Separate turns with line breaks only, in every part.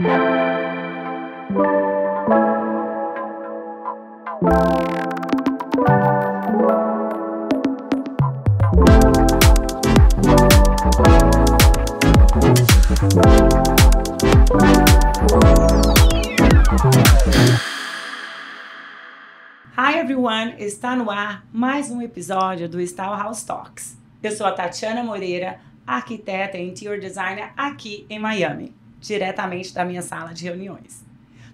Hi everyone, está no ar mais um episódio do Style House Talks. Eu sou a Tatiana Moreira, arquiteta e interior designer aqui em Miami, diretamente da minha sala de reuniões.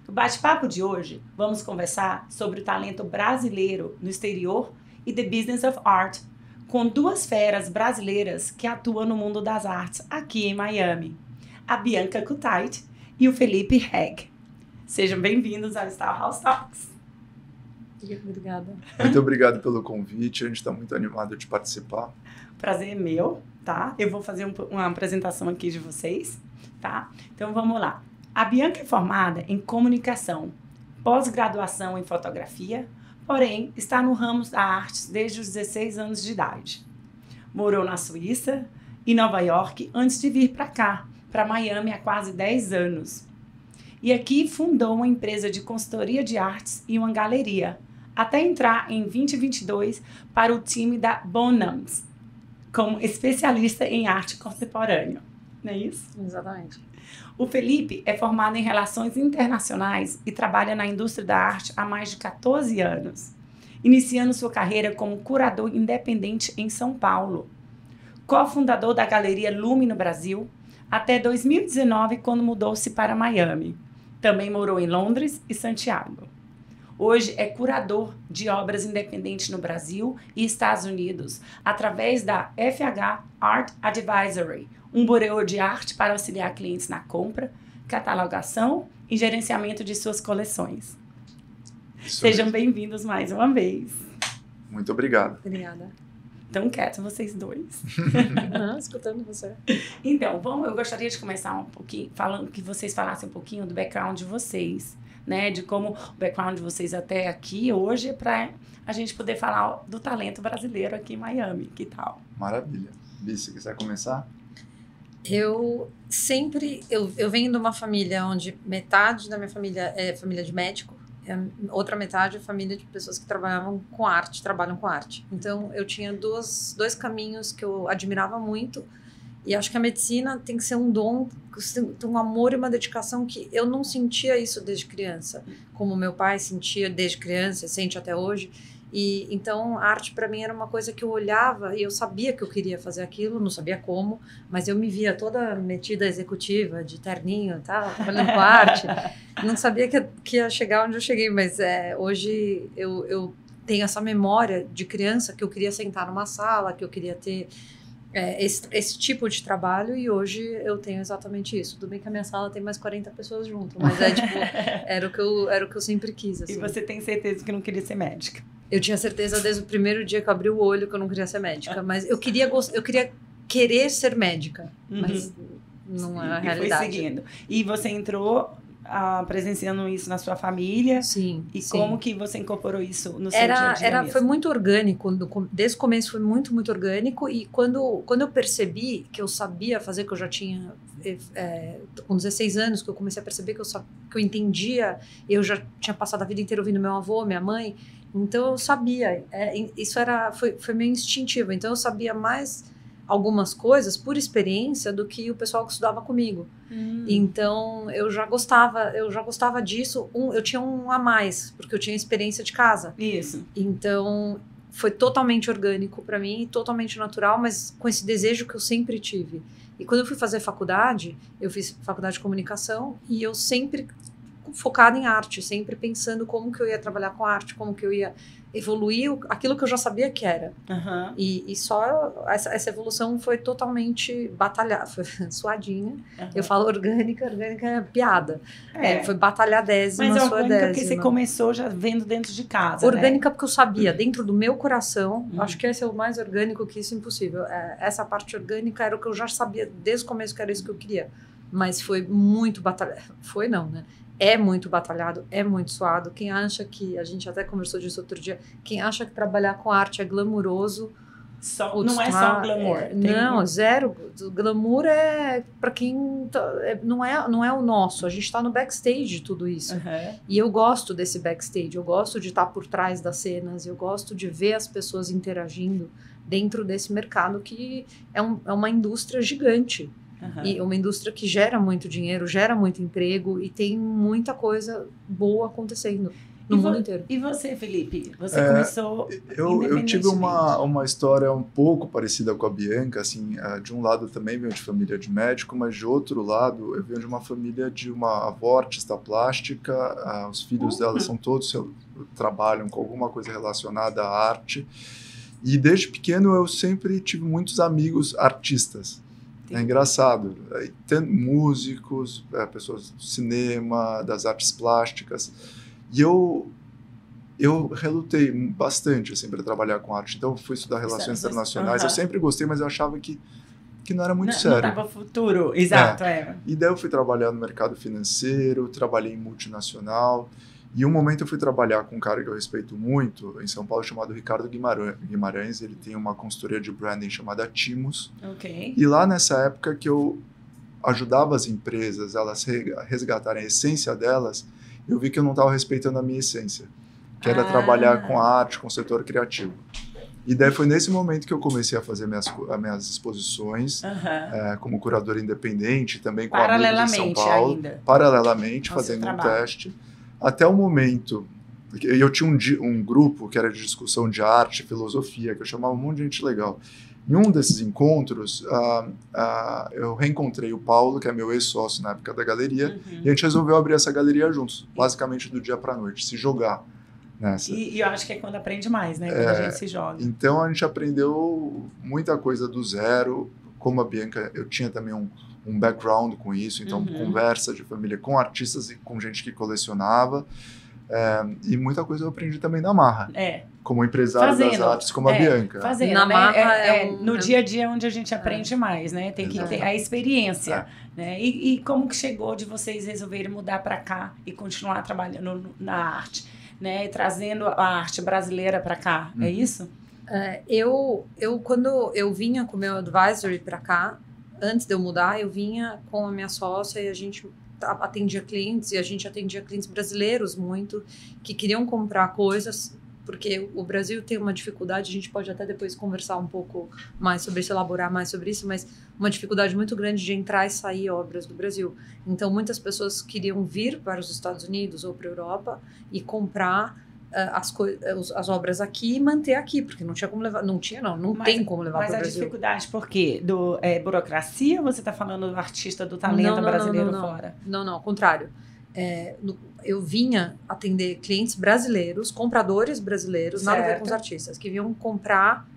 No bate-papo de hoje, vamos conversar sobre o talento brasileiro no exterior e the business of art, com duas feras brasileiras que atuam no mundo das artes aqui em Miami, a Bianca Kutait e o Felipe Hegg. Sejam bem-vindos ao Style House Talks.
Obrigada.
Muito obrigado pelo convite, a gente está muito animado de participar.
Prazer é meu, tá? Eu vou fazer um, uma apresentação aqui de vocês, tá? Então vamos lá. A Bianca é formada em comunicação, pós-graduação em fotografia, porém está no ramo da artes desde os 16 anos de idade. Morou na Suíça e Nova York antes de vir para cá, para Miami há quase 10 anos. E aqui fundou uma empresa de consultoria de artes e uma galeria, até entrar em 2022 para o time da Bonhams, como especialista em arte contemporânea. Não é isso?
Exatamente.
O Felipe é formado em Relações Internacionais e trabalha na indústria da arte há mais de 14 anos, iniciando sua carreira como curador independente em São Paulo. Cofundador da Galeria Lume no Brasil, até 2019, quando mudou-se para Miami. Também morou em Londres e Santiago. Hoje é curador de obras independentes no Brasil e Estados Unidos, através da FH Art Advisory, um bureau de arte para auxiliar clientes na compra, catalogação e gerenciamento de suas coleções.
Isso
Sejam bem-vindos mais uma vez.
Muito obrigado.
Obrigada.
Tão quietos vocês dois.
Não, escutando você.
Então, vamos, eu gostaria de começar um pouquinho, falando que vocês falassem um pouquinho do background de vocês, né? De como o background de vocês até aqui hoje, para a gente poder falar do talento brasileiro aqui em Miami. Que tal?
Maravilha. Bi, se quiser começar?
Eu sempre. Eu, eu venho de uma família onde metade da minha família é família de médico, a outra metade é família de pessoas que trabalhavam com arte, trabalham com arte. Então eu tinha duas, dois caminhos que eu admirava muito. E acho que a medicina tem que ser um dom, um amor e uma dedicação que eu não sentia isso desde criança, como meu pai sentia desde criança sente até hoje. E então a arte para mim era uma coisa que eu olhava e eu sabia que eu queria fazer aquilo, não sabia como, mas eu me via toda metida executiva, de terninho, e tal, trabalhando com arte. Não sabia que, que ia chegar onde eu cheguei, mas é, hoje eu, eu tenho essa memória de criança que eu queria sentar numa sala, que eu queria ter é, esse, esse tipo de trabalho e hoje eu tenho exatamente isso. Tudo bem que a minha sala tem mais 40 pessoas junto, mas é tipo, era o que eu, era o que eu sempre quis.
E
Assim.
você tem certeza que não queria ser médica?
Eu tinha certeza desde o primeiro dia que eu abri o olho que eu não queria ser médica, mas eu queria eu queria querer ser médica, mas não é a
Uhum. e foi
realidade.
seguindo. E você entrou ah, presenciando isso na sua família?
Sim.
E
sim.
como que você incorporou isso no seu dia
era,
a dia
era
mesmo?
foi muito orgânico desde o começo foi muito muito orgânico e quando quando eu percebi que eu sabia fazer que eu já tinha eh, com 16 anos que eu comecei a perceber que eu sa- que eu entendia eu já tinha passado a vida inteira ouvindo meu avô minha mãe então eu sabia é, isso era foi, foi meio instintivo então eu sabia mais algumas coisas por experiência do que o pessoal que estudava comigo
Hum.
então eu já gostava eu já gostava disso um, eu tinha um a mais porque eu tinha experiência de casa
Isso.
então, foi totalmente orgânico para mim, e totalmente natural, mas com esse desejo que eu sempre tive. E quando eu fui fazer faculdade, eu fiz faculdade de comunicação e eu sempre focada em arte, sempre pensando como que eu ia trabalhar com arte, como que eu ia evoluir aquilo que eu já sabia que era.
Aham.
E, e só essa, essa evolução foi totalmente batalhada, foi suadinha.
aham.
Eu falo orgânica, orgânica é piada. É, foi batalhadésima,
Mas é orgânica
décima.
porque você começou já vendo dentro de casa, né?
Orgânica porque eu sabia, dentro do meu coração,
Hum.
acho que esse é o mais orgânico que isso é impossível. É, essa parte orgânica era o que eu já sabia desde o começo que era isso que eu queria. Mas foi muito batalhado. Foi não, né? É muito batalhado, é muito suado. Quem acha que, a gente até conversou disso outro dia, quem acha que trabalhar com arte é glamuroso,
Só, não é
tá,
só o glamour.
é, não, zero. O glamour é para quem tá- é, não é não é o nosso. A gente tá no backstage de tudo isso.
Aham.
E eu gosto desse backstage, eu gosto de estar por trás das cenas, eu gosto de ver as pessoas interagindo dentro desse mercado que é, um- é uma indústria gigante.
Aham.
E uma indústria que gera muito dinheiro, gera muito emprego e tem muita coisa boa acontecendo no
E
mundo inteiro.
E você, Felipe? Você
É,
começou.
Eu, eu tive uma, uma história um pouco parecida com a Bianca, assim, eh, de um lado também venho de família de médico, mas de outro lado eu venho de uma família de uma avó artista plástica, ah, os filhos dela são todos trabalham com alguma coisa relacionada à arte, e desde pequeno eu sempre tive muitos amigos artistas. É
Entendi.
engraçado, eh, tem músicos, eh, pessoas do cinema, das artes plásticas, e eu eu relutei bastante assim para trabalhar com arte. Então fui estudar relações
Você-
internacionais.
aham.
Eu sempre gostei, mas eu achava que que não era muito
não,
sério.
Não tava futuro. Exato, é.
E daí eu fui trabalhar no mercado financeiro, trabalhei em multinacional. E um momento eu fui trabalhar com um cara que eu respeito muito em São Paulo chamado Ricardo Guimarães. Ele tem uma consultoria de branding chamada Timos.
Ok.
E lá nessa época que eu ajudava as empresas elas re- resgatarem a essência delas, eu vi que eu não estava respeitando a minha essência, que era
Ah.
trabalhar com a arte, com o setor criativo. E daí foi nesse momento que eu comecei a fazer minhas, minhas exposições
Aham.
é, como curador independente, também com amigos em São
Paralelamente
Paulo,
ainda.
paralelamente fazendo um teste, até o momento eu tinha um, um grupo que era de discussão de arte, filosofia, que eu chamava um monte de gente legal. Em um desses encontros, ah, ah, eu reencontrei o Paulo, que é meu ex-sócio na época da galeria,
Uhum.
e a gente resolveu abrir essa galeria juntos, basicamente do dia para a noite, se jogar nessa.
E, e eu acho que é quando aprende mais, né? Quando a gente se joga.
Então a gente aprendeu muita coisa do zero. Como a Bianca, eu tinha também um, um background com isso, então
Uhum.
conversa de família com artistas e com gente que colecionava. É, e muita coisa eu aprendi também na marra,
É,
como empresário das
Fazendo.
artes, como a
É,
Bianca.
fazendo.
Na
né?
marra
É-
é
é
um-
no
é-
dia a dia onde a gente aprende mais, né? Tem que ter a experiência. Né? E, e como que chegou de vocês resolverem mudar para cá e continuar trabalhando na arte? Né? E trazendo a arte brasileira para cá, é
Uhum.
isso?
É, eu, eu, quando eu vinha com o meu advisory para cá, antes de eu mudar, eu vinha com a minha sócia e a gente atendia clientes, e a gente atendia clientes brasileiros muito, que queriam comprar coisas, porque o Brasil tem uma dificuldade, a gente pode até depois conversar um pouco mais sobre isso, elaborar mais sobre isso, mas uma dificuldade muito grande de entrar e sair obras do Brasil. Então, muitas pessoas queriam vir para os Estados Unidos ou para a Europa e comprar as, coi- eh, as obras aqui e manter aqui, porque não tinha como levar, não tinha não, não
Mas-
tem como levar
Mas
para o
a
Brasil.
dificuldade por quê? Do, é, burocracia ou você está falando do artista, do talento
Não, não,
brasileiro
não,
fora?
Não, não, ao contrário. É, no- eu vinha atender clientes brasileiros, compradores brasileiros, nada a ver
Certo.
com os artistas, que vinham comprar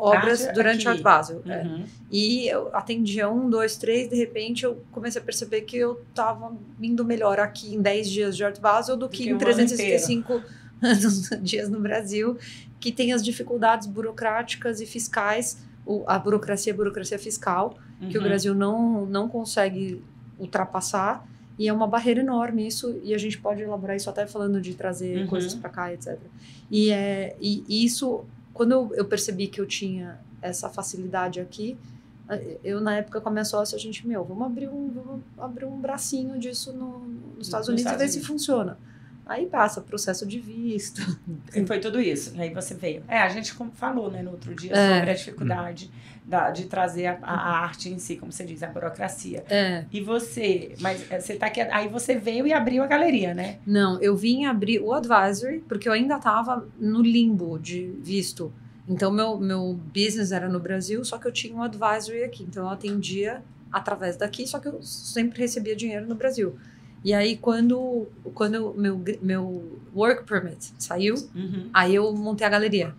obras
Arte
durante
aqui.
Art Basel. é.
Uhum.
E eu atendia um, dois, três, de repente eu comecei a perceber que eu estava indo melhor aqui em 10 dias de Art Basel do que
que
em
um ano
365 dias no Brasil, que tem as dificuldades burocráticas e fiscais, a burocracia, a burocracia fiscal, que o
Uhum.
Brasil não, não consegue ultrapassar. E é uma barreira enorme isso, e a gente pode elaborar isso até falando de trazer
Uhum.
coisas para cá, etc. E, é, e, e isso, quando eu, eu percebi que eu tinha essa facilidade aqui, eu na época com a minha sócia, a gente, meu, vamos abrir um, vamos abrir um bracinho disso no, nos Estados
Nos
Unidos
Estados
e ver se
Unidos.
funciona. Aí passa processo de visto.
E foi tudo isso. Aí você veio. É, a gente como falou, né, no outro dia
É.
sobre a dificuldade da- de trazer a, a arte em si, como você diz, a burocracia.
É,
E você, mas é, você tá aqui, aí você veio e abriu a galeria, né?
Não, eu vim abrir o advisory porque eu ainda estava no limbo de visto. Então, meu, meu business era no Brasil, só que eu tinha um advisory aqui. Então, eu atendia através daqui, só que eu sempre recebia dinheiro no Brasil. E aí, quando, quando meu, meu work permit saiu,
Uhum.
aí eu montei a galeria.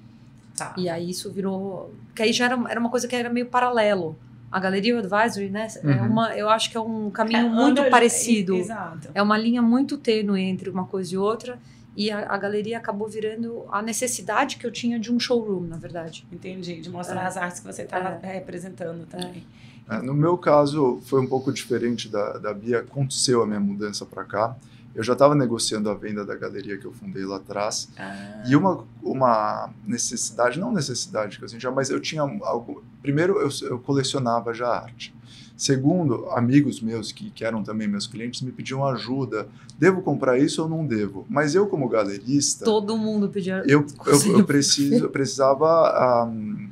Tá.
E aí isso virou. Que aí já era, era uma coisa que era meio paralelo. A galeria o advisory, né? É
Uhum.
uma, eu acho que é um caminho
É,
muito
anda-
parecido.
e- Exato.
É uma linha muito tênue entre uma coisa e outra. E a, a galeria acabou virando a necessidade que eu tinha de um showroom, na verdade.
Entendi. De mostrar
É.
as artes que você está representando também.
É, no meu caso, foi um pouco diferente da, da Bia. Aconteceu a minha mudança para cá. Eu já estava negociando a venda da galeria que eu fundei lá atrás.
Ah.
E uma, uma necessidade, não necessidade que eu sentia, mas eu tinha algo. Primeiro, eu, eu colecionava já arte. Segundo, amigos meus que, que eram também meus clientes me pediam ajuda. Devo comprar isso ou não devo? Mas eu, como galerista.
Todo mundo pedia.
Eu, eu, eu, preciso, eu precisava um,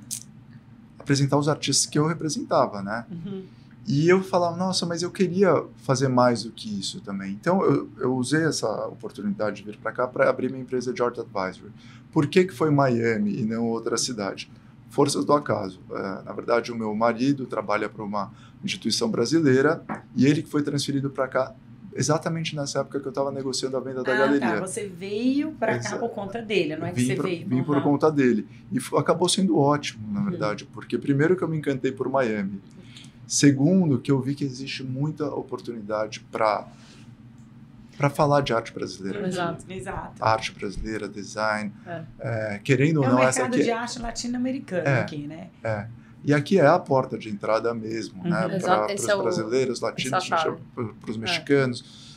apresentar os artistas que eu representava, né?
Uhum.
E eu falava, nossa, mas eu queria fazer mais do que isso também. Então eu, eu usei essa oportunidade de vir para cá para abrir minha empresa de Art Advisory. Por que, que foi Miami e não outra cidade? Forças do acaso. É, na verdade, o meu marido trabalha para uma instituição brasileira e ele que foi transferido para cá exatamente nessa época que eu estava negociando a venda da
ah,
galeria.
Tá. Você veio para cá por conta dele, não é que
vim
você
por,
veio?
Vim por
Uhum.
conta dele. E acabou sendo ótimo, na
Uhum.
verdade, porque primeiro que eu me encantei por Miami. Segundo, que eu vi que existe muita oportunidade para para falar de arte brasileira.
Uhum,
Exato.
Exato.
Arte brasileira, design,
É.
é, querendo ou
É o
não, essa
mercado
aqui
de
é,
arte latino-americano
É.
aqui, né?
é. E aqui é a porta de entrada mesmo,
Uhum.
né? Para os
é o-
brasileiros, latinos,
é chave.
para os mexicanos.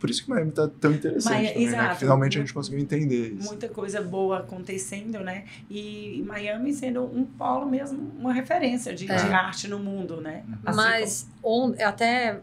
Por isso que Miami está tão interessante
Mas-
também, né? finalmente a gente conseguiu entender isso.
Muita coisa boa acontecendo, né? E Miami sendo um polo mesmo, uma referência de,
É.
de arte no mundo, né? Assim
Mas on- até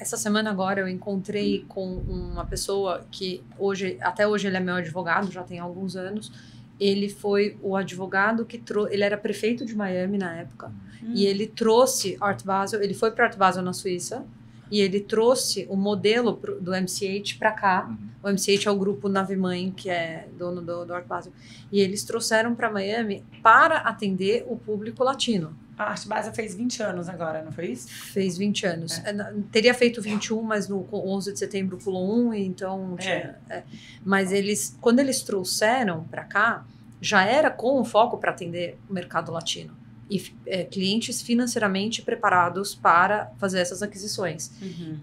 essa semana agora eu encontrei com uma pessoa que hoje, até hoje ele é meu advogado, já tem alguns anos. Ele foi o advogado que trouxe. Ele era prefeito de Miami na época.
como-
E ele trouxe Art Basel. Ele foi para Art Basel na Suíça. E ele trouxe o modelo pro- do MCH para cá.
Uhum.
O MCH é o grupo Nave Mãe, que é dono do, do Art Basel. E eles trouxeram para Miami para atender o público latino.
A Arte Base fez 20 anos agora, não foi isso?
Fez 20 anos. É, na- Teria feito 21, mas no com 11 de setembro pulou um, então tinha, é. Mas eles, quando eles trouxeram para cá, já era com o foco para atender o mercado latino. E é, clientes financeiramente preparados para fazer essas aquisições.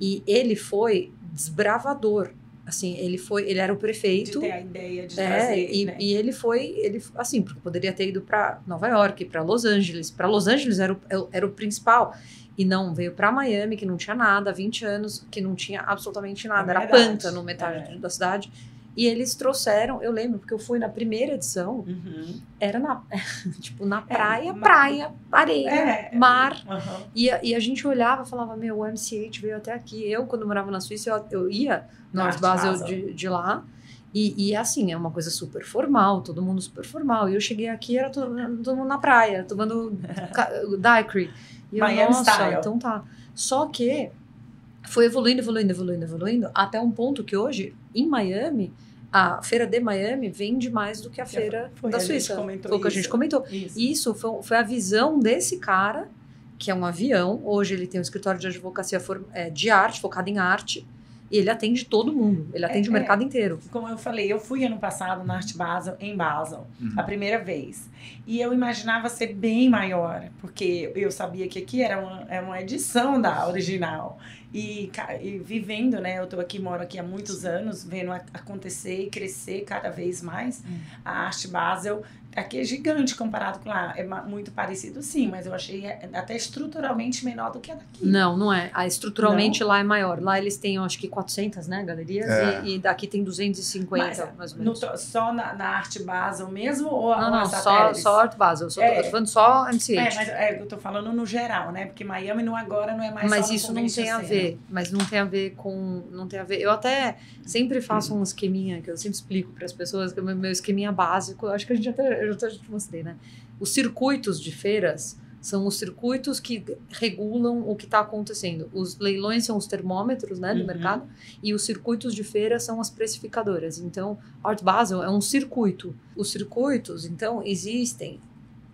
E ele foi desbravador. Assim, ele foi, ele era o
De
prefeito.
ter a ideia de
É,
trazer,
e,
né?
e ele foi, ele assim, porque poderia ter ido para Nova York, para Los Angeles. Para Los Angeles era o, era o principal. E não, veio para Miami, que não tinha nada, há 20 anos, que não tinha absolutamente nada.
É
era pântano metade
É.
da cidade. E eles trouxeram, eu lembro, porque eu fui na primeira edição,
Uhum.
era na, tipo, na praia,
ma-
praia, areia,
É.
mar.
Aham.
E a, e a gente olhava e falava, meu, o MCH veio até aqui. Eu, quando morava na Suíça, eu, eu ia no
Na
Art
Art
Basel
Basel.
de, de lá. E, e assim, é uma coisa super formal, todo mundo super formal. E eu cheguei aqui, era todo, todo mundo na praia, tomando daiquiri. E eu,
Miami
nossa,
style.
então tá. Só que foi evoluindo, evoluindo, evoluindo, evoluindo, até um ponto que hoje, em Miami, a feira de Miami vende mais do que a feira
Foi,
da Suíça. Foi o que a gente comentou.
Isso.
Isso foi, foi a visão desse cara, que é um avião. Hoje ele tem um escritório de advocacia é, de arte, focado em arte. E ele atende todo mundo. Ele atende
É,
o mercado inteiro.
Como eu falei, eu fui ano passado na Arte Basel, em Basel,
Uhum.
a primeira vez. E eu imaginava ser bem maior, porque eu sabia que aqui era uma, é uma edição da original. E, e vivendo, né? Eu tô aqui, moro aqui há muitos anos, vendo acontecer e crescer cada vez mais.
Hum.
A Arte Basel, aqui é gigante comparado com lá. É muito parecido, sim, mas eu achei é, até estruturalmente menor do que a daqui.
Não, não é. Ah, estruturalmente lá é maior. Lá eles têm, eu acho que 400, né, galerias.
É.
E, e daqui tem 250,
Mas,
mais ou
No
menos.
to- só na, na Arte Basel mesmo ou
Não,
ou
não, só, só Art Basel. Só,
É.
Eu tô falando só MCH.
É, mas é, eu tô falando no geral, né? Porque Miami não, agora não é mais
Mas
só no
isso não tem a ver, mas não tem a ver com, não tem a ver. Eu até sempre faço um esqueminha que eu sempre explico para as pessoas que o meu, meu esqueminha básico, eu acho que a gente até eu até te mostrei, né? Os circuitos de feiras são os circuitos que regulam o que está acontecendo. Os leilões são os termômetros, né, do
Uhum.
mercado, e os circuitos de feira são as precificadoras. Então, Art Basel é um circuito. Os circuitos, então, existem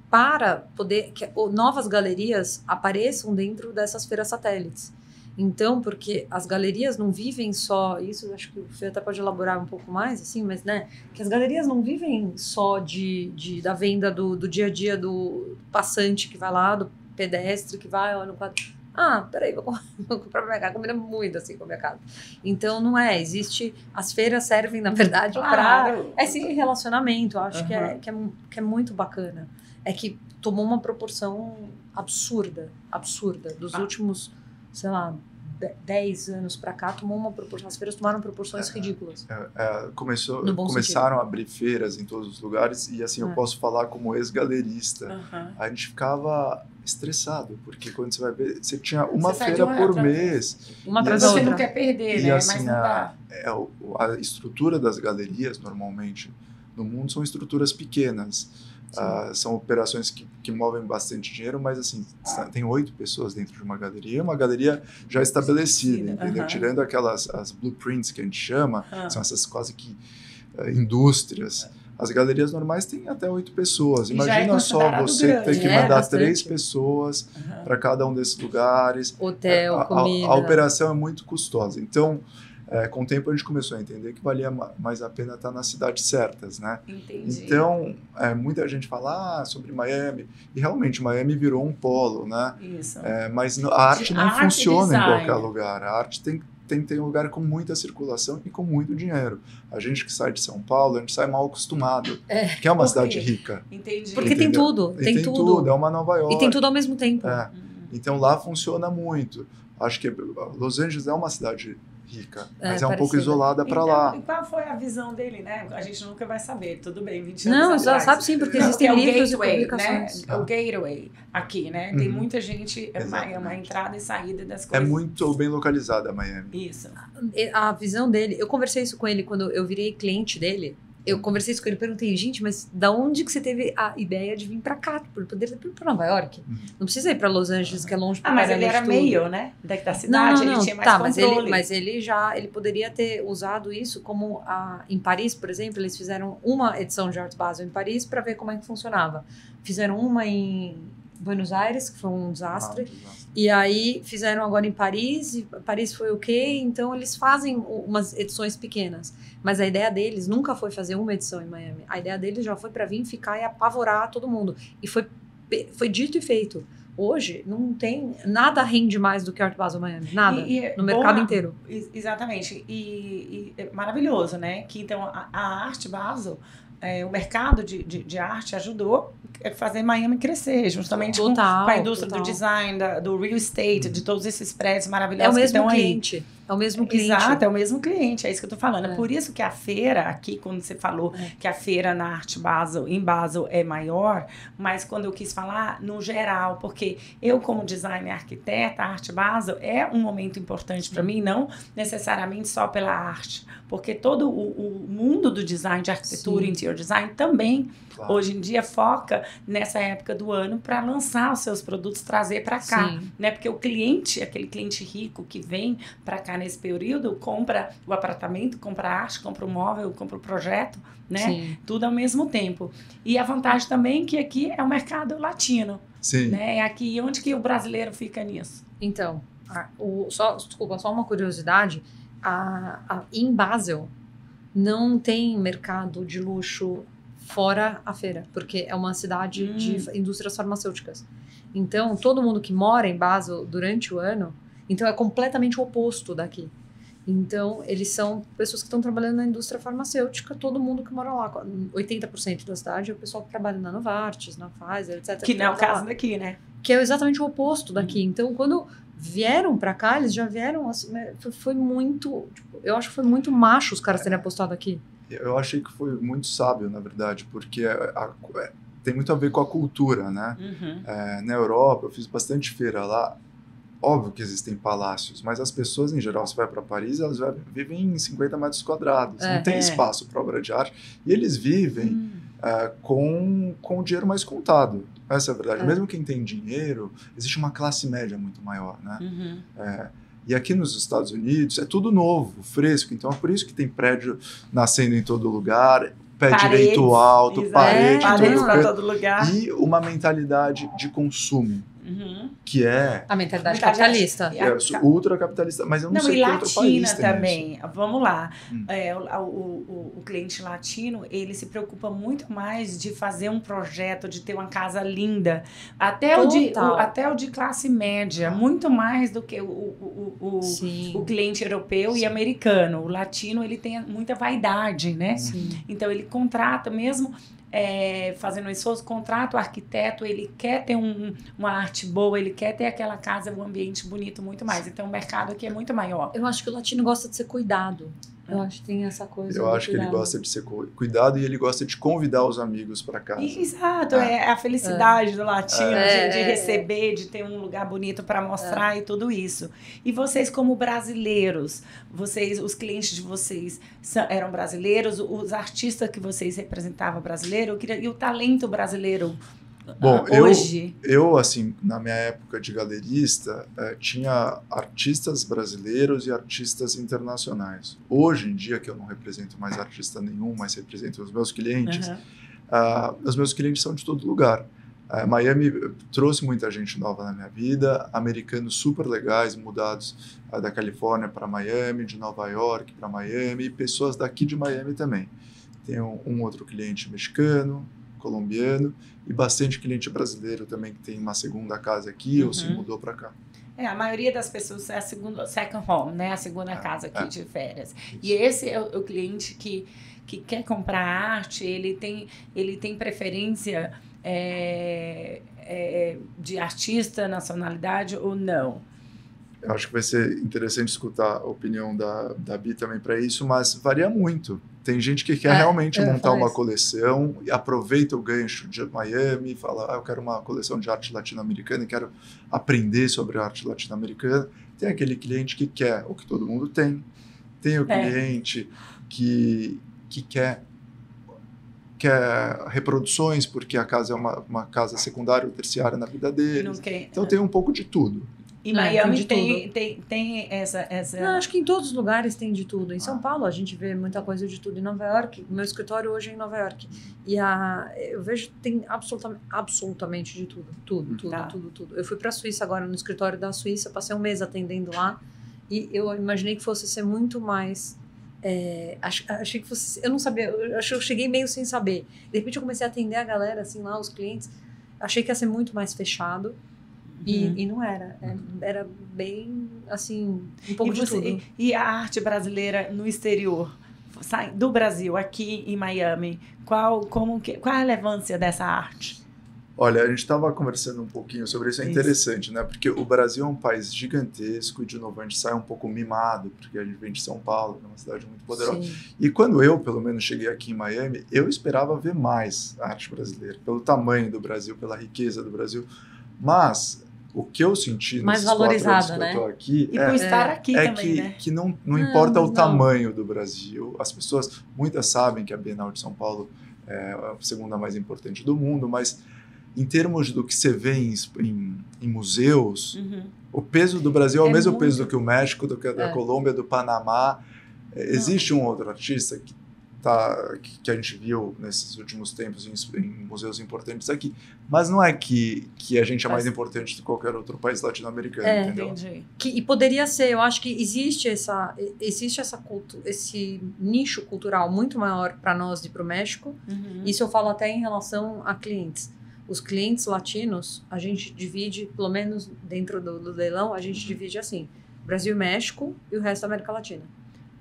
para poder que novas galerias apareçam dentro dessas feiras satélites. Então, porque as galerias não vivem só, isso acho que o Fê até pode elaborar um pouco mais, assim, mas, né, que as galerias não vivem só de, de da venda do, do dia a dia do passante que vai lá, do pedestre que vai, olha no quadro. Ah, peraí, vou, com- vou comprar pra minha casa, combina muito assim com a minha casa. Então, não é, existe, as feiras servem, na verdade, para
Claro.
é sim relacionamento, eu acho que, é, que, é, que é muito bacana. É que tomou uma proporção absurda, absurda, dos
Ah.
últimos, sei lá, de- 10 anos pra cá tomou uma proporção, as feiras tomaram proporções
É.
ridículas.
É, é, começou, começaram a abrir feiras em todos os lugares e assim eu
É.
posso falar como ex-galerista.
Aham.
A gente ficava estressado, porque quando você vai ver, você tinha uma
Você
feira
uma
por mês.
Uma atrás
assim,
da
Você não quer perder,
E
né?
assim,
Mas não
a-
dá.
É, o- a estrutura das galerias, normalmente, no mundo são estruturas pequenas. Ah, são operações que, que movem bastante dinheiro, mas assim, tem oito pessoas dentro de uma galeria, é uma galeria já estabelecida, entendeu?
aham.
Tirando aquelas as blueprints que a gente chama,
Ah.
são essas quase que ah, indústrias. As galerias normais têm até oito pessoas.
É
Imagina só
considerado
você
grande,
ter que
né?
mandar
Bastante.
três pessoas
Aham.
para cada um desses lugares.
Hotel,
A- a,
comida.
a operação é muito custosa. Então, é, com o tempo a gente começou a entender que valia ma- mais a pena estar nas cidades certas, né?
Entendi.
Então, é, muita gente fala ah, sobre Miami, e realmente Miami virou um polo, né?
Isso.
É, mas a arte
De
não
arte e
funciona em
design.
qualquer lugar. A arte tem, tem que ter um lugar com muita circulação e com muito dinheiro. A gente que sai de São Paulo, a gente sai mal acostumado,
É.
que é uma cidade rica.
Entendi.
Porque tem
Entendeu?
tudo,
E
tem, tudo.
é uma Nova York.
E tem tudo ao mesmo tempo.
É.
Hum.
Então lá funciona muito. Acho que Los Angeles é uma cidade rica,
É,
mas é, um pouco isolada para
Então,
lá.
E qual foi a visão dele, né? A gente nunca vai saber. Tudo bem, 20 anos
Não,
atrás.
sabe sim, porque existem
é o
livros
gateway,
e publicações.
Né? É o gateway aqui, né? Tem
Uhum.
muita gente, é uma, é uma entrada e saída das
É
coisas.
muito bem localizada Miami.
Isso.
A visão dele, eu conversei isso com ele quando eu virei cliente dele. Eu conversei isso com ele, perguntei, gente, mas da onde que você teve a ideia de vir pra cá? Por poder ir pra Nova York?
Uhum.
Não precisa ir pra Los Angeles, que é longe pra
Ah, mas ele era meio, né? Da, da
Não,
cidade,
não, não.
ele tinha mais
tá, mas
controle.
ele, mas ele já ele poderia ter usado isso como a, em Paris, por exemplo, eles fizeram uma edição de Art Basel em Paris para ver como é que funcionava. Fizeram uma em Buenos Aires, que foi um desastre.
Ah, desastre.
E aí fizeram agora em Paris, e Paris foi ok, então eles fazem umas edições pequenas. Mas a ideia deles nunca foi fazer uma edição em Miami. A ideia deles já foi para vir ficar e apavorar todo mundo. E foi, foi dito e feito. Hoje não tem nada rende mais do que Art Basel Miami, nada
E- e
no mercado
boa-
inteiro.
Ex- Exatamente. E, e é maravilhoso, né? Que então a, a arte Basel, é, o mercado de, de, de arte ajudou a fazer Miami crescer, justamente com,
Total,
com a indústria
total.
do design, da- do real estate, de todos esses prédios
É o
maravilhosos que
mesmo
estão aí.
É o mesmo cliente.
Exato, é o mesmo cliente, é isso que eu tô falando. É.
É.
por isso que a feira, aqui, quando você falou
É.
que a feira na Arte Basel, em Basel, é maior, mas quando eu quis falar no geral, porque eu, como designer arquiteta, a Arte Basel é um momento importante para mim, não necessariamente só pela arte, porque todo o, o mundo do design, de arquitetura,
Sim.
interior design, também
Claro.
hoje em dia foca nessa época do ano para lançar os seus produtos, trazer para cá
Sim.
né? Porque o cliente, aquele cliente rico que vem para cá nesse período, compra o apartamento, compra a arte, compra o móvel, compra o projeto, né?
Sim.
Tudo ao mesmo tempo. E a vantagem também é que aqui é o mercado latino,
Sim.
né? É aqui onde que o brasileiro fica nisso.
Então, a- o, só, desculpa, só uma curiosidade. A, a, em Basel não tem mercado de luxo fora a feira, porque é uma cidade
Hum.
de indústrias farmacêuticas. Então, todo mundo que mora em Basel durante o ano, então é completamente o oposto daqui. Então, eles são pessoas que estão trabalhando na indústria farmacêutica, todo mundo que mora lá. 80% da cidade é o pessoal que trabalha na Novartis, na Pfizer, etc.
Que não é o
tá lá
caso daqui, né?
que é exatamente o oposto daqui. Então, quando vieram pra cá, eles já vieram. assim, né, foi, foi muito. tipo, eu acho que foi muito macho os caras terem apostado aqui.
Eu achei que foi muito sábio, na verdade, porque a- a- tem muito a ver com a cultura, né?
Uhum.
É, na Europa, eu fiz bastante feira lá. Óbvio que existem palácios, mas as pessoas, em geral, você vai para Paris, elas vivem em 50 metros quadrados.
É.
não tem
É.
espaço para obra de arte. E eles vivem
Hum.
é, com, com o dinheiro mais contado. Essa é a verdade.
É.
Mesmo quem tem dinheiro, existe uma classe média muito maior, né?
Uhum.
É, e aqui nos Estados Unidos é tudo novo, fresco. Então é por isso que tem prédio nascendo em todo lugar, pé
Paredes,
direito alto,
Exato.
parede,
Paredes
todo
todo lugar.
E uma mentalidade de consumo,
Uhum.
que é,
A mentalidade capitalista.
E
é ultracapitalista. Mas eu não,
Não,
sei
e
que outro
latina também. Vamos lá.
Hum.
É, o, o, o- cliente latino, ele se preocupa muito mais de fazer um projeto, de ter uma casa linda. Até, o de, o, até o de classe média. Muito mais do que o, o, o, o,
Sim.
o cliente europeu e
Sim.
americano. O latino, ele tem muita vaidade, né?
Sim.
Então, ele contrata mesmo é, fazendo um esforço, contrata o arquiteto, ele quer ter um, uma arte boa, ele quer ter aquela casa, um ambiente bonito muito mais. Então o mercado aqui é muito maior.
Eu acho que o latino gosta de ser cuidado. Eu acho que tem essa coisa.
Eu acho cuidado. que ele gosta de ser cuidado e ele gosta de convidar os amigos para casa.
Exato, é, é a felicidade é. do latino é. de, de, receber, de ter um lugar bonito para mostrar e tudo isso. E vocês, como brasileiros, vocês, os clientes de vocês eram brasileiros, os artistas que vocês representavam brasileiro, e o talento brasileiro
Bom, ah, hoje? Eu, eu, assim, na minha época de galerista, eh, tinha artistas brasileiros e artistas internacionais. Hoje em dia, que eu não represento mais artista nenhum, mas represento os meus clientes, uhum. uh, os meus clientes são de todo lugar. Uh, Miami trouxe muita gente nova na minha vida, americanos super legais, mudados uh, da Califórnia para Miami, de Nova York para Miami, e pessoas daqui de Miami também. Tenho um outro cliente mexicano, colombiano e bastante cliente brasileiro também que tem uma segunda casa aqui uhum. ou se uhum. mudou para cá.
É, a maioria das pessoas é a segunda, second home, né? A segunda é, casa aqui é. de férias. Isso. E esse é o, o, cliente que, que quer comprar arte, ele tem, ele tem preferência é, é, de artista, nacionalidade ou não?
Acho que vai ser interessante escutar a opinião da, da Bi também para isso, mas varia muito. Tem gente que quer é, realmente montar uma coleção e aproveita o gancho de Miami e fala: ah, eu quero uma coleção de arte latino-americana e quero aprender sobre a arte latino-americana. Tem aquele cliente que quer o que todo mundo tem. Tem o é. cliente que, que quer quer reproduções porque a casa é uma, uma casa secundária ou terciária na vida dele. Então tem um pouco de tudo.
E Miami tem, tem, tem, essa. essa...
Não, acho que em todos os lugares tem de tudo. Em São ah. Paulo a gente vê muita coisa de tudo. Em Nova York, meu escritório hoje é em Nova York. E a, eu vejo tem absolutamente, absolutamente de tudo. Tudo, tudo, tá. tudo, tudo. Eu fui para a Suíça agora, no escritório da Suíça, passei um mês atendendo lá. E eu imaginei que fosse ser muito mais. É, achei que fosse. Eu não sabia, eu, eu cheguei meio sem saber. De repente eu comecei a atender a galera, assim, lá, os clientes. Achei que ia ser muito mais fechado. E, uhum. e não era. É, era bem, assim, um pouco e de você, tudo.
E, a arte brasileira no exterior? do Brasil, aqui em Miami, qual, como que, qual a relevância dessa arte?
Olha, a gente estava conversando um pouquinho sobre isso, é isso. interessante, né? Porque o Brasil é um país gigantesco e, de novo, a gente sai um pouco mimado, porque a gente vem de São Paulo, que é uma cidade muito poderosa. Sim. E quando eu, pelo menos, cheguei aqui em Miami, eu esperava ver mais arte brasileira, pelo tamanho do Brasil, pela riqueza do Brasil. Mas o que eu senti
mais valorizada, né?
que eu tô aqui
e é, por estar aqui
é
também,
que,
né?
que não, não importa o não. tamanho do Brasil. As pessoas, muitas sabem que a Bienal de São Paulo é a segunda mais importante do mundo, mas em termos do que você vê em, em, em museus, uhum. o peso do Brasil é, é o mesmo muito... peso do que o México, do que a da é. Colômbia, do Panamá. Existe um outro artista que tá, que, que, a gente viu nesses últimos tempos em, em, museus importantes aqui. Mas não é que, que a gente é mais importante do que qualquer outro país latino-americano, é, entendeu? Entendi.
Que, e poderia ser, eu acho que existe essa existe essa cultu, esse nicho cultural muito maior para nós de para o México. Uhum. Isso eu falo até em relação a clientes. Os clientes latinos, a gente divide, pelo menos dentro do, do leilão, a gente uhum. divide assim: Brasil e México e o resto da América Latina.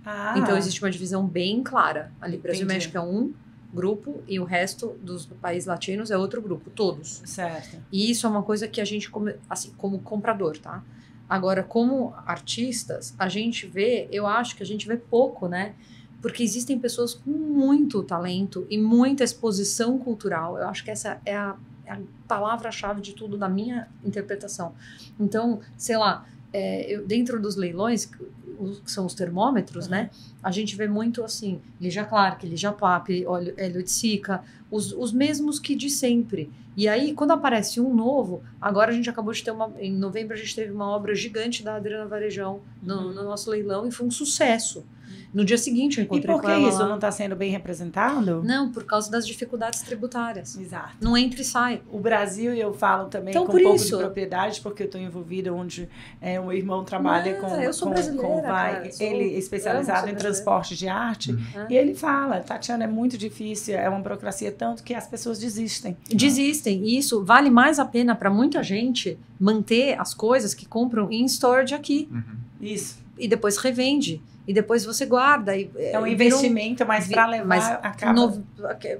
Ah. Então existe uma divisão bem clara. Ali, Brasil Entendi. e México é um grupo e o resto dos países latinos é outro grupo, todos.
Certo.
E isso é uma coisa que a gente, assim, como comprador, tá? Agora, como artistas, a gente vê, eu acho que a gente vê pouco, né? Porque existem pessoas com muito talento e muita exposição cultural. Eu acho que essa é a, é a palavra-chave de tudo na minha interpretação. Então, sei lá, é, eu, dentro dos leilões, que são os termômetros, uhum. né? A gente vê muito assim, Lígia Clark, Lígia Pape, Hélio de Sica, os, os mesmos que de sempre. E aí, quando aparece um novo, agora a gente acabou de ter uma. Em novembro, a gente teve uma obra gigante da Adriana Varejão no, uhum. no nosso leilão e foi um sucesso. No dia seguinte eu encontrei
com ela. E por que isso lá. não está sendo bem representado?
Não, por causa das dificuldades tributárias.
Exato.
Não entra e sai.
O Brasil, e eu falo também então, com um pouco isso. de propriedade, porque eu estou envolvida onde é, um irmão trabalha com,
eu sou
com, com vai,
cara,
sou, ele é especializado em transporte de arte, uhum. e ele fala, Tatiana, é muito difícil, é uma burocracia tanto que as pessoas desistem.
Desistem. E isso vale mais a pena para muita gente manter as coisas que compram em storage aqui.
Uhum. Isso.
E depois revende. E depois você guarda. E,
é um investimento, mas para levar
mas
acaba...
no,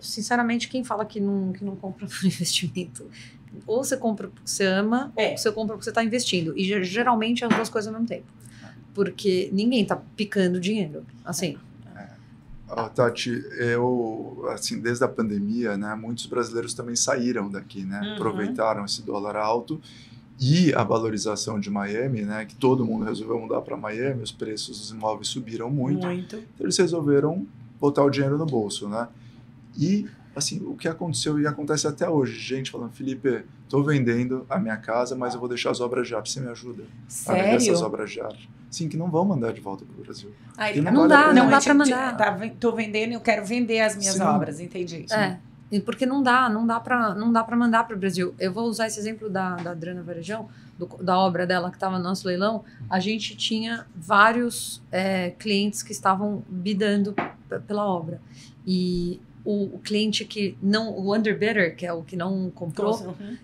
sinceramente, quem fala que não, que não compra por investimento? Ou você compra porque você ama,
É.
ou você compra porque você está investindo. E ge- geralmente as duas coisas ao mesmo tempo. Porque ninguém tá picando dinheiro. Assim,
Ó, Tati, eu, assim, desde a pandemia, né, muitos brasileiros também saíram daqui, né,
Uhum.
aproveitaram esse dólar alto e a valorização de Miami, né, que todo mundo resolveu mudar para Miami, os preços dos imóveis subiram muito,
muito.
então eles resolveram botar o dinheiro no bolso, né, e, assim, o que aconteceu e acontece até hoje, gente falando, Felipe, tô vendendo a minha casa, mas eu vou deixar as obras de arte, você me ajuda a vender essas
Sério?
obras de arte? Sim, que não vão mandar de volta para o Brasil.
Aí,
Que não
não
vale
dá, não dá
é
pra
tipo,
mandar.
Tá, ven- tô vendendo e eu quero vender as minhas
Sim.
obras, entendi.
É, e porque não dá, não dá para não dá para mandar para o Brasil. Eu vou usar esse exemplo da, da Adriana Varejão, do- da obra dela que estava no nosso leilão. A gente tinha vários é, clientes que estavam bidando pela obra e o, o cliente que não, o underbidder, que é o que não comprou,
Uhum.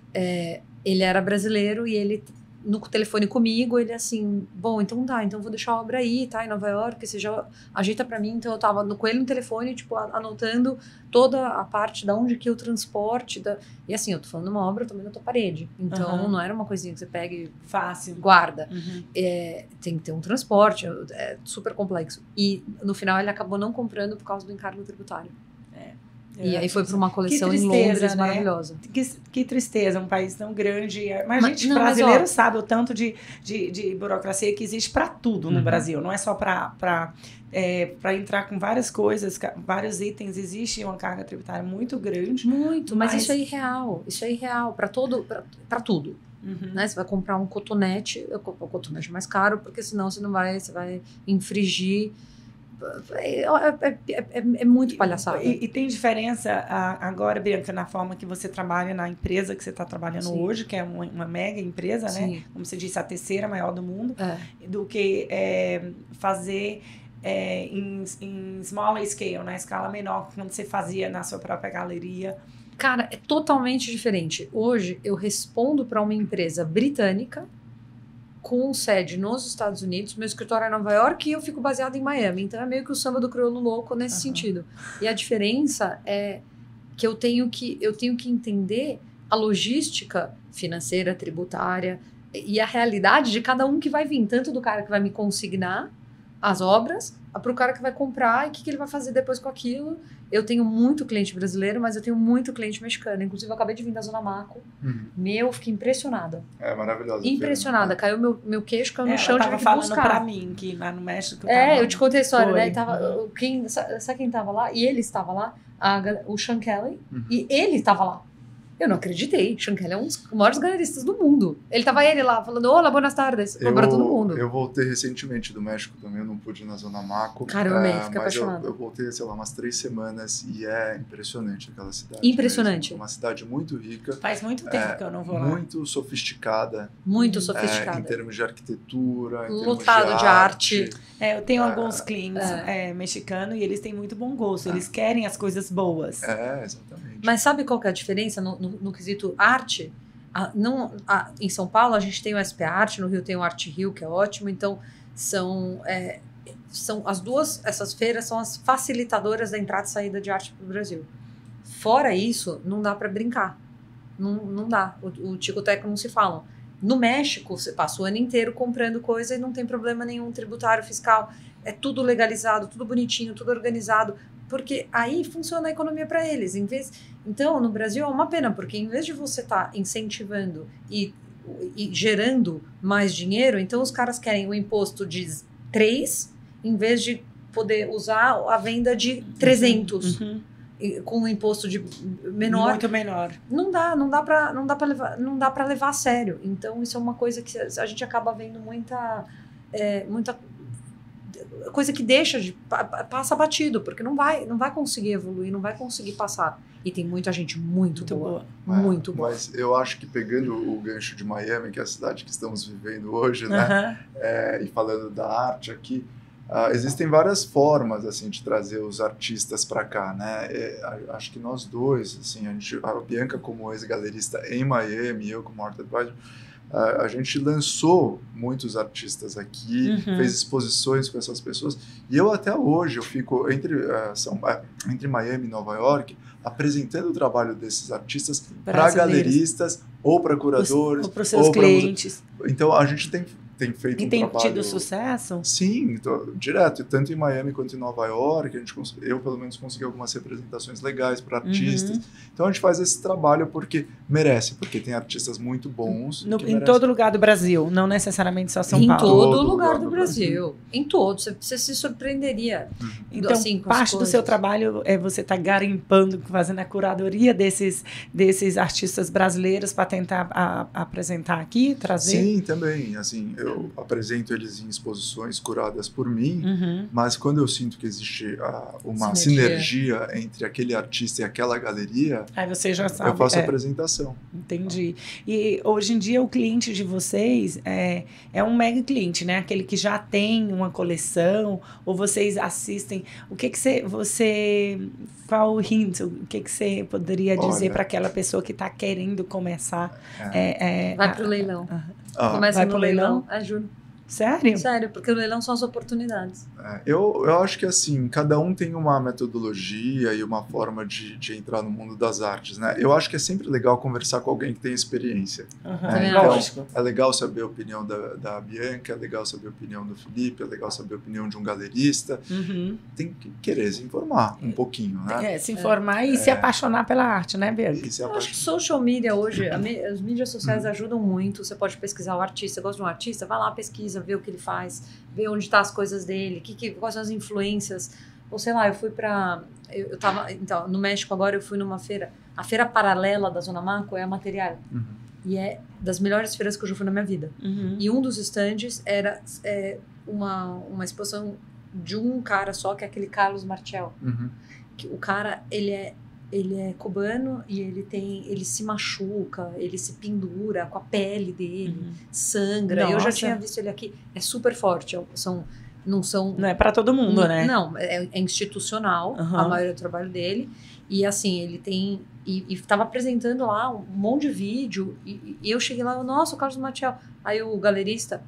ele era brasileiro e ele no telefone comigo, ele assim, bom, então dá, então vou deixar a obra aí, tá, em Nova York, você já ajeita pra mim, então eu tava no, com ele no telefone, tipo, anotando toda a parte da onde que é o transporte, da... e assim, eu tô falando uma obra também na tua parede, então
Aham.
não era uma coisinha que você pega e
Fácil.
guarda,
Uhum.
é, tem que ter um transporte, é super complexo, e no final ele acabou não comprando por causa do encargo tributário, e aí foi pra uma coleção em
tristeza,
Londres
né?
maravilhosa.
Que, que tristeza, um país tão grande. Mas,
Mas-
gente,
não, mas,
brasileiro
ó-
sabe o tanto de, de, de burocracia que existe para tudo no
Uhum.
Brasil. Não é só para é, para entrar com várias coisas, vários itens. Existe uma carga tributária muito grande.
Muito, mas,
Mas-
isso é irreal. Isso é irreal para todo, para tudo.
Uhum.
Né? Você vai comprar um cotonete, eu compro um cotonete mais caro, porque senão você não vai, você vai infringir. É, é- é- é- muito palhaçada.
E, e tem diferença agora, Bianca, na forma que você trabalha na empresa que você está trabalhando
Sim.
hoje, que é uma, uma mega empresa, né?
Sim.
Como você disse, a terceira maior do mundo.
É.
do que é, fazer é, em, em smaller scale, na escala menor, quando você fazia na sua própria galeria.
Cara, é totalmente diferente. Hoje eu respondo para uma empresa britânica com sede nos Estados Unidos, meu escritório é em Nova York e eu fico baseado em Miami. Então é meio que o samba do crioulo louco nesse
Aham.
sentido. E a diferença é que eu tenho que eu tenho que entender a logística financeira, tributária e a realidade de cada um que vai vir, tanto do cara que vai me consignar as obras, para o cara que vai comprar e o que, que ele vai fazer depois com aquilo. Eu tenho muito cliente brasileiro, mas eu tenho muito cliente mexicano. Inclusive, eu acabei de vir da Zona Maco.
Uhum.
Meu, fiquei impressionada.
É maravilhosa. a feira,
Impressionada.
né?
Caiu meu, meu queixo, caiu no
Ela
chão, tive
tava
que
falando
buscar.
pra mim que lá no México.
É,
tava-
eu te contei a história,
Foi.
né? E Tava, o- quem, sa- sabe quem tava lá? E ele estava lá, a o Sean Kelly,
Uhum.
e ele estava lá. Eu não acreditei. Kelly é um dos maiores galeristas do mundo. Ele tava ele lá, falando, olá, boas tardes,
Eu,
para todo mundo.
eu voltei recentemente do México também, eu não pude ir na Zona Maco.
Cara, eu amei,
é,
fiquei
mas eu,
apaixonada.
eu voltei, sei lá, umas três semanas e é impressionante aquela cidade.
Impressionante.
mesmo. Uma cidade muito rica,
Faz muito tempo
É,
que eu não vou lá.
muito sofisticada,
Muito
é,
sofisticada.
em termos de arquitetura, em termos
Lotado de arte.
É, eu tenho
Ah,
alguns clientes
é.
é, mexicanos e eles têm muito bom gosto. Eles querem as coisas boas.
É, exatamente.
Mas sabe qual que é a diferença no, no- no quesito arte? A- não, a- em São Paulo a gente tem o SP Arte, no Rio tem o Arte Rio, que é ótimo. Então são, é, são as duas, essas feiras são as facilitadoras da entrada e saída de arte para o Brasil. Fora isso, não dá para brincar. Não, não dá. O, o Tico Teco não se falam. No México, você passa o ano inteiro comprando coisa e não tem problema nenhum tributário, fiscal. É tudo legalizado, tudo bonitinho, tudo organizado. Porque aí funciona a economia para eles. Em vez, então, no Brasil é uma pena, porque em vez de você estar incentivando e, e gerando mais dinheiro, então os caras querem o imposto de 3 em vez de poder usar a venda de 300
Uhum.
com um imposto de menor
Muito menor.
não dá, não dá para não dá para levar, não dá para levar a sério. Então isso é uma coisa que a gente acaba vendo muita é, muita coisa que deixa de pa- pa- passa batido, porque não vai não vai conseguir evoluir, não vai conseguir passar. E tem muita gente muito,
Muito
boa,
boa.
É,
muito boa.
Mas eu acho que pegando o gancho de Miami, que é a cidade que estamos vivendo hoje, né?
Aham.
É, e falando da arte aqui, ah, existem várias formas assim de trazer os artistas para cá, né? É, acho que nós dois, assim, a, gente, a Bianca como ex-galerista em Miami, eu como art advisor, a, a gente lançou muitos artistas aqui,
Uhum.
fez exposições com essas pessoas. E eu até hoje eu fico entre, eh, São, entre Miami e Nova York apresentando o trabalho desses artistas para galeristas ou para curadores.
Ou para seus
ou pra
clientes.
Então a gente tem, tem feito
E
um
tem
trabalho...
tido sucesso?
Sim, tô- direto, tanto em Miami quanto em Nova York, a gente cons- eu pelo menos consegui algumas representações legais para artistas.
Uhum.
Então a gente faz esse trabalho porque merece, porque tem artistas muito bons.
No-
que
em
merecem.
todo lugar do Brasil, não necessariamente só São
em
Paulo.
todo,
Todo
lugar
lugar
do
do
Brasil. Em todo. Você, você se surpreenderia.
Então,
assim, com as
parte do
coisas.
seu trabalho é você estar garimpando, fazendo a curadoria desses, desses artistas brasileiros para tentar a- apresentar aqui, trazer?
Sim, também. Assim, eu apresento eles em exposições curadas por mim,
Uhum.
mas quando eu sinto que existe ah, uma
Sinergia.
sinergia. entre aquele artista e aquela galeria,
Aí você já sabe.
eu faço a
é,
apresentação.
entendi. E hoje em dia o cliente de vocês é, é um mega cliente, né? Aquele que já tem uma coleção, ou vocês assistem. O que que você. você qual o hint? O que que você poderia dizer para aquela pessoa que está querendo começar?
É.
É, é,
Vai
a-
pro leilão.
Ah,
Começa
vai
no
pro
leilão.
leilão?
É, juro.
Sério?
Sério, porque o leilão são as oportunidades.
É, eu, eu acho que assim, cada um tem uma metodologia e uma forma de, de entrar no mundo das artes, né? Eu acho que é sempre legal conversar com alguém que tem experiência.
Aham,
Também
então,
lógico.
É legal saber a opinião da, da Bianca, é legal saber a opinião do Felipe, é legal saber a opinião de um galerista.
Uhum.
Tem que querer se informar um pouquinho, né?
É, se informar e se
É.
apaixonar pela arte, né, Bianca?
Eu acho que social media hoje, as mídias sociais
Uhum.
ajudam muito. Você pode pesquisar o artista. Você gosta de um artista? Vai lá, pesquisa, vê o que ele faz, vê onde estão as coisas dele, que, que, quais são as influências. Ou sei lá, eu fui pra. Eu, eu tava. Então, no México agora eu fui numa feira. A feira paralela da Zona Maco é a Material.
Uhum.
E é das melhores feiras que eu já fui na minha vida.
Uhum.
E um dos estandes era é, uma, uma exposição de um cara só, que é aquele Carlos Martel.
Uhum.
Que o cara, ele é ele é cubano e ele tem ele se machuca, ele se pendura com a pele dele,
Uhum.
sangra. Eu já
Nossa.
tinha visto ele aqui. É super forte, é- são não são
Não é para todo mundo,
N-
né?
Não, é, é institucional
Aham.
a maioria do trabalho dele. E assim, ele tem. E, e tava apresentando lá um monte de vídeo. E, e eu cheguei lá, nossa, o Carlos Matiel. Aí o galerista,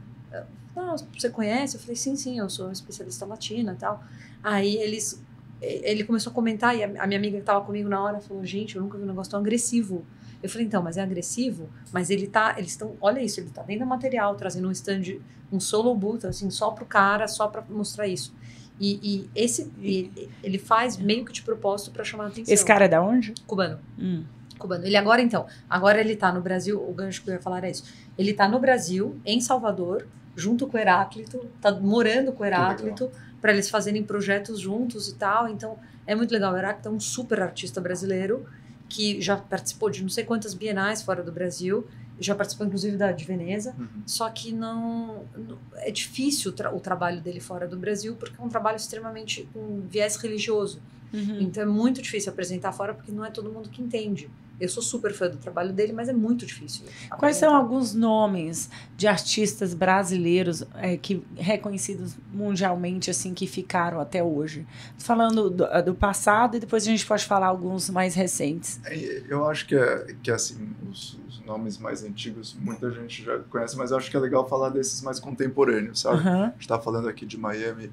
ah, você conhece? Eu falei, sim, sim, eu sou especialista latina e tal. Aí eles. Ele começou a comentar, e a minha amiga que tava comigo na hora falou: Gente, eu nunca vi um negócio tão agressivo. Eu falei, então, mas é agressivo? Mas ele tá. Eles estão. Olha isso, ele tá dentro do material, trazendo um stand, um solo boot, assim, só pro cara, só pra mostrar isso. E, e esse. e- ele faz meio que de propósito pra chamar a atenção.
Esse cara é da onde?
Cubano.
Hum.
Cubano. Ele agora, então, agora ele tá no Brasil, o gancho que eu ia falar é isso. Ele tá no Brasil, em Salvador, junto com o Heráclito, tá morando com o Heráclito, para eles fazerem projetos juntos e tal. Então, é muito legal. O Heráclito é um super artista brasileiro que já participou de não sei quantas bienais fora do Brasil, já participou inclusive da de Veneza.
Uhum.
Só que não, não- é difícil o, tra- o trabalho dele fora do Brasil porque é um trabalho extremamente com viés religioso.
Uhum.
Então é muito difícil apresentar fora porque não é todo mundo que entende. Eu sou super fã do trabalho dele, mas é muito difícil.
Quais são alguns nomes de artistas brasileiros é, que reconhecidos mundialmente assim que ficaram até hoje? Falando do, do passado e depois a gente pode falar alguns mais recentes.
É, Eu acho que, é, que assim, os, os nomes mais antigos muita gente já conhece, mas eu acho que é legal falar desses mais contemporâneos, sabe?
Aham.
A gente está falando aqui de Miami.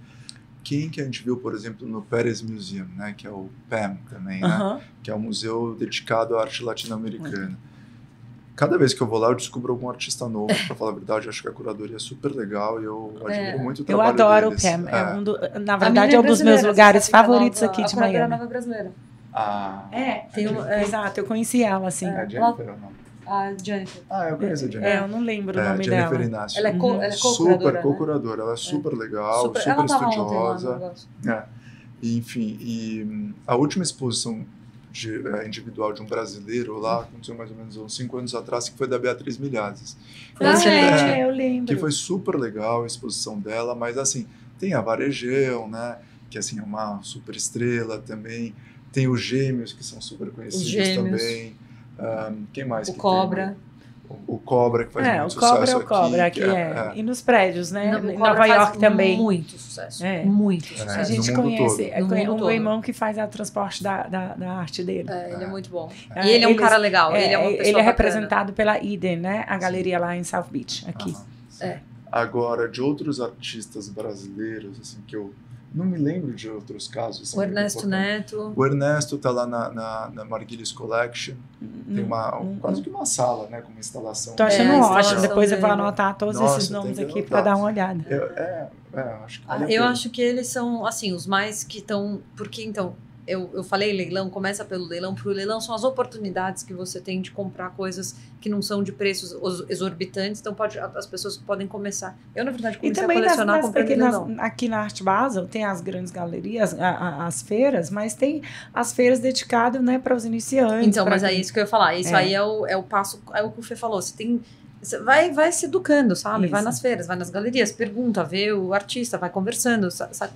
Quem que a gente viu, por exemplo, no Pérez Museum, né? Que é o PAM também, né?
Aham.
Que é um museu dedicado à arte latino-americana. Cada vez que eu vou lá, eu descubro algum artista novo. Pra falar a verdade, eu acho que a curadoria é super legal e eu admiro
É.
muito o
Eu
trabalho
adoro
deles.
o Pam. É um do- na
A
verdade, é um dos meus lugares
a
favoritos
nova-
aqui de
a curadora
Miami.
nova brasileira.
Ah,
É,
Tem um- é.
exato. Eu conheci ela, assim.
é
É,
a Jennifer não?
A Jennifer.
Ah, eu conheço a Jennifer.
eu não lembro o
É,
nome
Jennifer
dela.
Inácio.
Ela é co-
Uhum.
ela é
super
co-curadora, né?
co-curadora, ela é super legal, super,
Super- ela lá no
estudiosa.
negócio.
É. E, enfim, e hum, a última exposição de, eh, individual de um brasileiro lá aconteceu mais ou menos uns cinco anos atrás, que foi da Beatriz Milhazes.
Ah,
Excelente.
é, eu lembro.
Que foi super legal a exposição dela, mas assim, tem a Varejão, né? Que assim, é uma super estrela também. Tem os Gêmeos, que são super conhecidos também. Ahn, quem mais
O
que
Cobra.
tem? o, o Cobra, que faz
É, o
muito
Cobra é
sucesso
o Cobra,
aqui.
aqui
que
é. E nos prédios, né?
No- o
em
Cobra
Nova York também.
Muito sucesso.
É.
Muito
É,
sucesso.
A gente conhece,
todo.
é,
No
conhe-
mundo
um
todo.
irmão que faz o transporte da, da, da arte dele.
É, ele é
É.
muito bom.
É,
E ele é um
eles-
cara legal. ele é uma pessoa
ele é
bacana.
representado pela Eden, né? A galeria lá em South Beach, aqui.
Aham.
É.
Agora, de outros artistas brasileiros, assim, que eu não me lembro de outros casos. assim,
O Ernesto Neto.
O Ernesto tá lá na, na, na Marguilis Collection. Tem uma,
Hum,
quase que uma sala, né? Com uma instalação.
Tô achando
É,
ótimo. Depois eu vou anotar todos
Nossa,
esses nomes aqui para dar uma olhada.
Eu- é, é, acho que vale
Ah, Eu acho que eles são, assim, os mais que estão. Porque, então, eu, eu falei leilão, começa pelo leilão, porque o leilão são as oportunidades que você tem de comprar coisas que não são de preços os- exorbitantes, então pode, as pessoas podem começar. Eu, na verdade, comecei a colecionar
nas
comprando
aqui na Arte Basel tem as grandes galerias, a- a- as feiras, mas tem as feiras dedicadas né, para os iniciantes.
Então, mas é
quem-
isso que eu ia falar. Isso
É.
aí é o, é o passo, é o que o Fê falou. Você tem. Você vai, vai se educando, sabe? Vai
Isso.
nas feiras, vai nas galerias, pergunta, vê o artista, vai conversando, sa- sabe?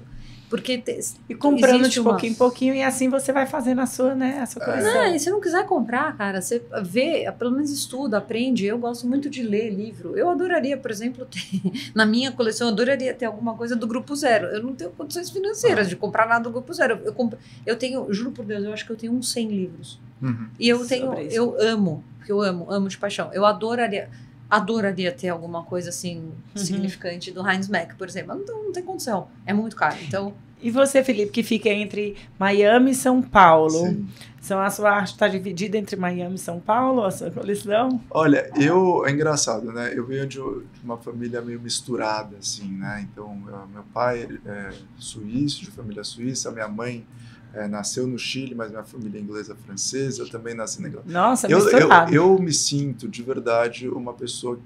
Porque te-
E comprando de
uma-
pouquinho em pouquinho, e assim você vai fazendo a sua, né, a sua coleção.
Não, e se não quiser comprar, cara, você vê, pelo menos estuda, aprende. Eu gosto muito de ler livro. Eu adoraria, por exemplo, ter, na minha coleção, eu adoraria ter alguma coisa do Grupo Zero. Eu não tenho condições financeiras
Ah.
de comprar nada do Grupo Zero. Eu, comp- eu tenho, juro por Deus, eu acho que eu tenho uns 100 livros.
Uhum.
E eu tenho, eu amo, porque eu amo, amo de paixão. Eu adoraria, adoraria ter alguma coisa assim
Uhum.
significante do Heinz Mack, por exemplo. Mas não, não tem condição. É muito caro. Então,
E você, Felipe, que fica entre Miami e São Paulo.
Sim.
São a sua arte está dividida entre Miami e São Paulo, a sua coleção?
Olha, eu é engraçado, né? Eu venho de uma família meio misturada, assim, né? Então, meu meu pai é suíço, de família suíça, minha mãe é, nasceu no Chile, mas minha família é inglesa francesa, eu também nasci na Inglaterra.
Nossa,
Eu, eu, eu me sinto de verdade uma pessoa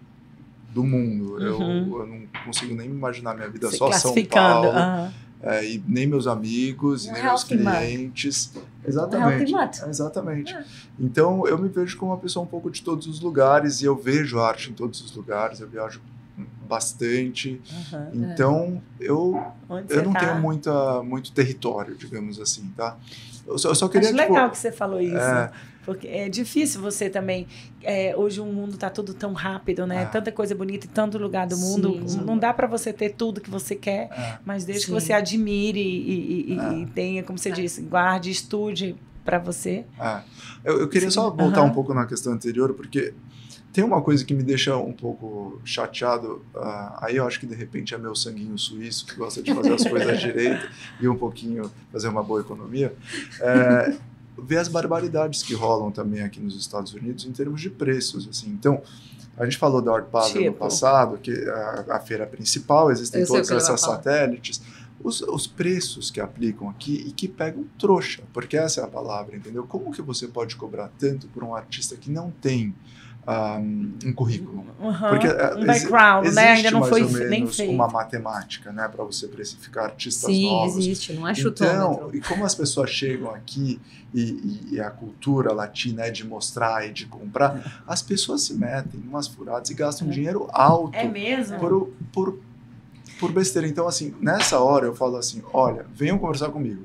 do mundo. Eu,
Uhum.
eu não consigo nem imaginar minha vida
Se
só São. Paulo.
aham.
É, e nem meus amigos, nem meus
mud.
clientes.
Um
Exatamente.
mud.
Exatamente.
É.
Então eu me vejo como uma pessoa um pouco de todos os lugares e eu vejo arte em todos os lugares, eu viajo bastante.
aham.
Então eu,
Onde
eu
você
não
tá?
tenho muita, muito território, digamos assim, tá? Eu só, eu só queria
Acho
tipo,
legal que você falou isso.
é,
Porque é difícil você também. é, hoje o mundo tá tudo tão rápido, né?
Ah.
Tanta coisa bonita em tanto lugar do mundo.
Sim.
Não dá para você ter tudo que você quer,
é,
mas desde que
Sim.
você admire e, e- e- e tenha, como você
É.
disse, guarde, estude para você.
é. Eu, eu queria
Sim,
só voltar
aham.
um pouco na questão anterior, porque tem uma coisa que me deixa um pouco chateado. ah, aí eu acho que de repente é meu sanguinho suíço que gosta de fazer as coisas direito e um pouquinho fazer uma boa economia. É, ver as barbaridades que rolam também aqui nos Estados Unidos em termos de preços. Assim. Então, a gente falou da Art Basel no
Tipo?
passado, que é a, a feira principal, existem
Eu
todas essas satélites. Os, os preços que aplicam aqui e que pegam trouxa, porque essa é a palavra, entendeu? Como que você pode cobrar tanto por um artista que não tem ah, um currículo?
Aham.
Porque, é,
um background, né? Ainda não
mais
foi nem feito.
uma matemática, né, para você precificar artistas
sim,
novos.
existe, não é chutômetro.
Então, e como as pessoas chegam aqui e, e- e a cultura latina é de mostrar e de comprar, as pessoas se metem em umas furadas e gastam dinheiro alto
É mesmo?
por, por, por besteira. Então, assim, nessa hora eu falo assim: olha, venham conversar comigo.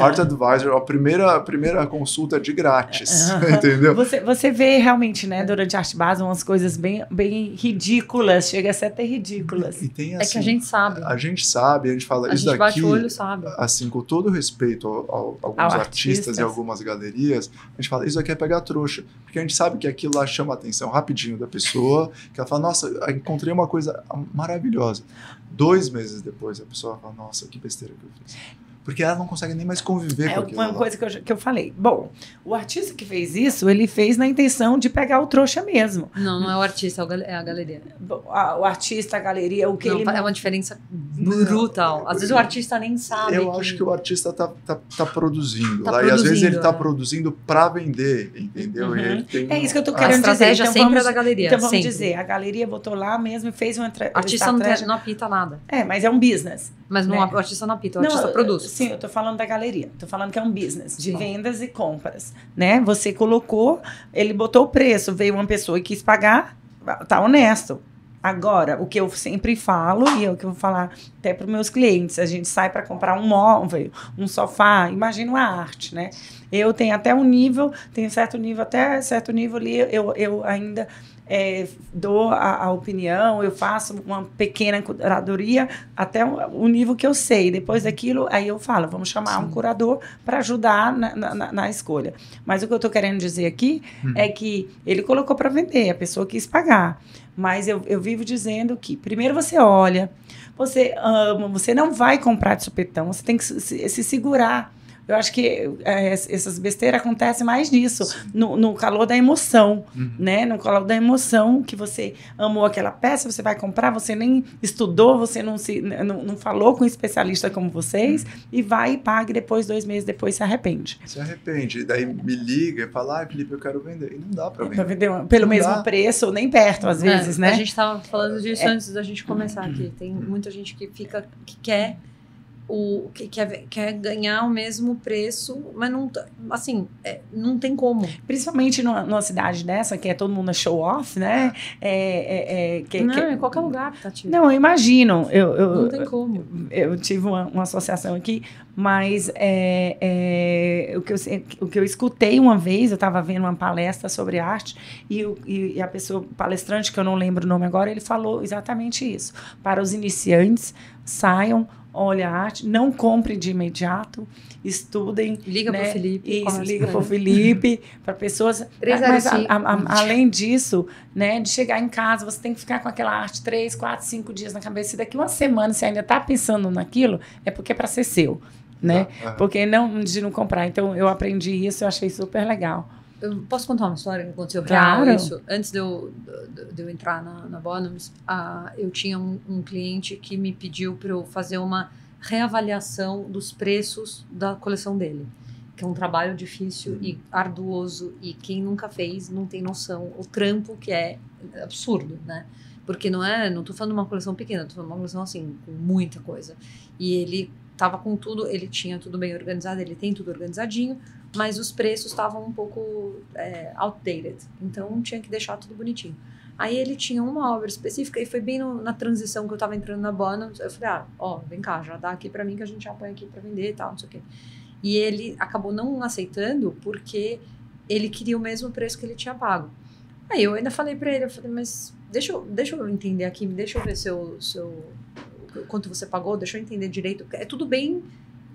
Art Advisor, a primeira, a primeira consulta de grátis, entendeu?
Você, você vê realmente, né, durante a arte base, umas coisas bem, bem ridículas, chega a ser até ridículas.
E tem
É que
assim,
a gente sabe.
a gente sabe, a gente fala
A
isso
gente bate
daqui.
o olho, sabe.
assim, com todo respeito ao, ao- alguns
Ao
artistas
artistas.
e algumas galerias, a gente fala, isso aqui é pegar trouxa. Porque a gente sabe que aquilo lá chama a atenção rapidinho da pessoa, que ela fala, nossa, eu encontrei uma coisa maravilhosa. Dois meses depois, a pessoa fala, nossa, que besteira que eu fiz. Porque ela não consegue nem mais conviver
É
com aquilo.
uma
lá.
coisa que eu, que eu falei. Bom, o artista que fez isso, ele fez na intenção de pegar o trouxa mesmo.
Não, não é o artista, é é a galeria.
O artista, a galeria, o que
Não,
ele.
é uma diferença brutal. Às vezes o artista nem sabe.
Eu acho que o artista tá, tá, tá produzindo
Tá
lá, e às vezes ele
produzindo,
tá
é.
produzindo para vender, entendeu?
Uhum.
E ele tem
É isso que eu tô
um-
A
querendo dizer.
estratégia
Então
sempre
vamos,
é da galeria.
então vamos
sempre.
dizer, a galeria botou lá mesmo e fez uma
artista não, tem,
estratégia.
não apita nada.
É, mas é um business.
Mas não,
Né?
o artista não apita, o
Não,
artista produz.
Sim, eu tô falando da galeria. Tô falando que é um business de vendas e compras, né? Você colocou, ele botou o preço, veio uma pessoa e quis pagar, tá honesto. Agora, o que eu sempre falo, e é o que eu vou falar até para os meus clientes, a gente sai para comprar um móvel, um sofá, imagina uma arte, né? Eu tenho até um nível, tenho certo nível, até certo nível ali, eu, eu ainda é, dou a, a, opinião, eu faço uma pequena curadoria até o, o, nível que eu sei. Depois daquilo, aí eu falo, vamos chamar Sim. um curador para ajudar na, na, na, escolha. Mas o que eu estou querendo dizer aqui hum. é que ele colocou para vender, a pessoa quis pagar. Mas eu, eu vivo dizendo que primeiro você olha, você ama, você não vai comprar de supetão, você tem que se, se segurar eu acho que é, essas besteiras acontecem mais nisso, no, no, calor da emoção, uhum. né? No calor da emoção que você amou aquela peça, você vai comprar, você nem estudou, você não, se, não, não falou com um especialista como vocês, uhum. e vai e paga e depois, dois meses depois, se arrepende.
Se arrepende. E daí me liga e fala, ah, Felipe, eu quero vender. E não dá para vender. vender
pelo não mesmo dá. preço, nem perto, às é, vezes, né?
A gente estava falando disso é. antes da gente começar aqui. Tem muita gente que fica, que quer o que quer, quer ganhar o mesmo preço, mas não assim é, não tem como.
Principalmente numa, numa, cidade dessa que é todo mundo show off, né? É, é,
é que, não, que, em qualquer lugar tá
tipo. Não, eu imagino. Eu, eu,
não tem como.
Eu, eu tive uma, uma, associação aqui, mas é, é, o, que eu, o que eu escutei uma vez, eu estava vendo uma palestra sobre arte e, e, e a pessoa palestrante que eu não lembro o nome agora, ele falou exatamente isso. Para os iniciantes saiam olha a arte, não compre de imediato, estudem.
Liga né? para o Felipe.
Isso, liga para o Felipe, para pessoas. Mas a, a, a, além disso, né, de chegar em casa, você tem que ficar com aquela arte três, quatro, cinco dias na cabeça. E daqui uma semana você ainda está pensando naquilo, é porque é para ser seu. Né? Ah, ah. Porque não de não comprar. Então eu aprendi isso, eu achei super legal.
Eu posso contar uma história que aconteceu claro. real isso? Antes de eu, de, de eu entrar na, na Bonums, uh, eu tinha um, um, cliente que me pediu para eu fazer uma reavaliação dos preços da coleção dele. Que é um trabalho difícil uhum. e arduoso, e quem nunca fez não tem noção o trampo que é absurdo, né? Porque não é, não tô falando de uma coleção pequena, tô falando de uma coleção assim, com muita coisa. E ele tava com tudo, ele tinha tudo bem organizado, ele tem tudo organizadinho, mas os preços estavam um pouco é, outdated, então tinha que deixar tudo bonitinho. Aí ele tinha uma obra específica e foi bem no, na transição que eu tava entrando na Bona, eu falei, ah, ó, vem cá, já dá aqui para mim que a gente já põe aqui para vender e tal, não sei o quê. E ele acabou não aceitando porque ele queria o mesmo preço que ele tinha pago. Aí eu ainda falei para ele, eu falei, mas deixa eu, deixa eu entender aqui, deixa eu ver seu, seu quanto você pagou, deixa eu entender direito. É tudo bem,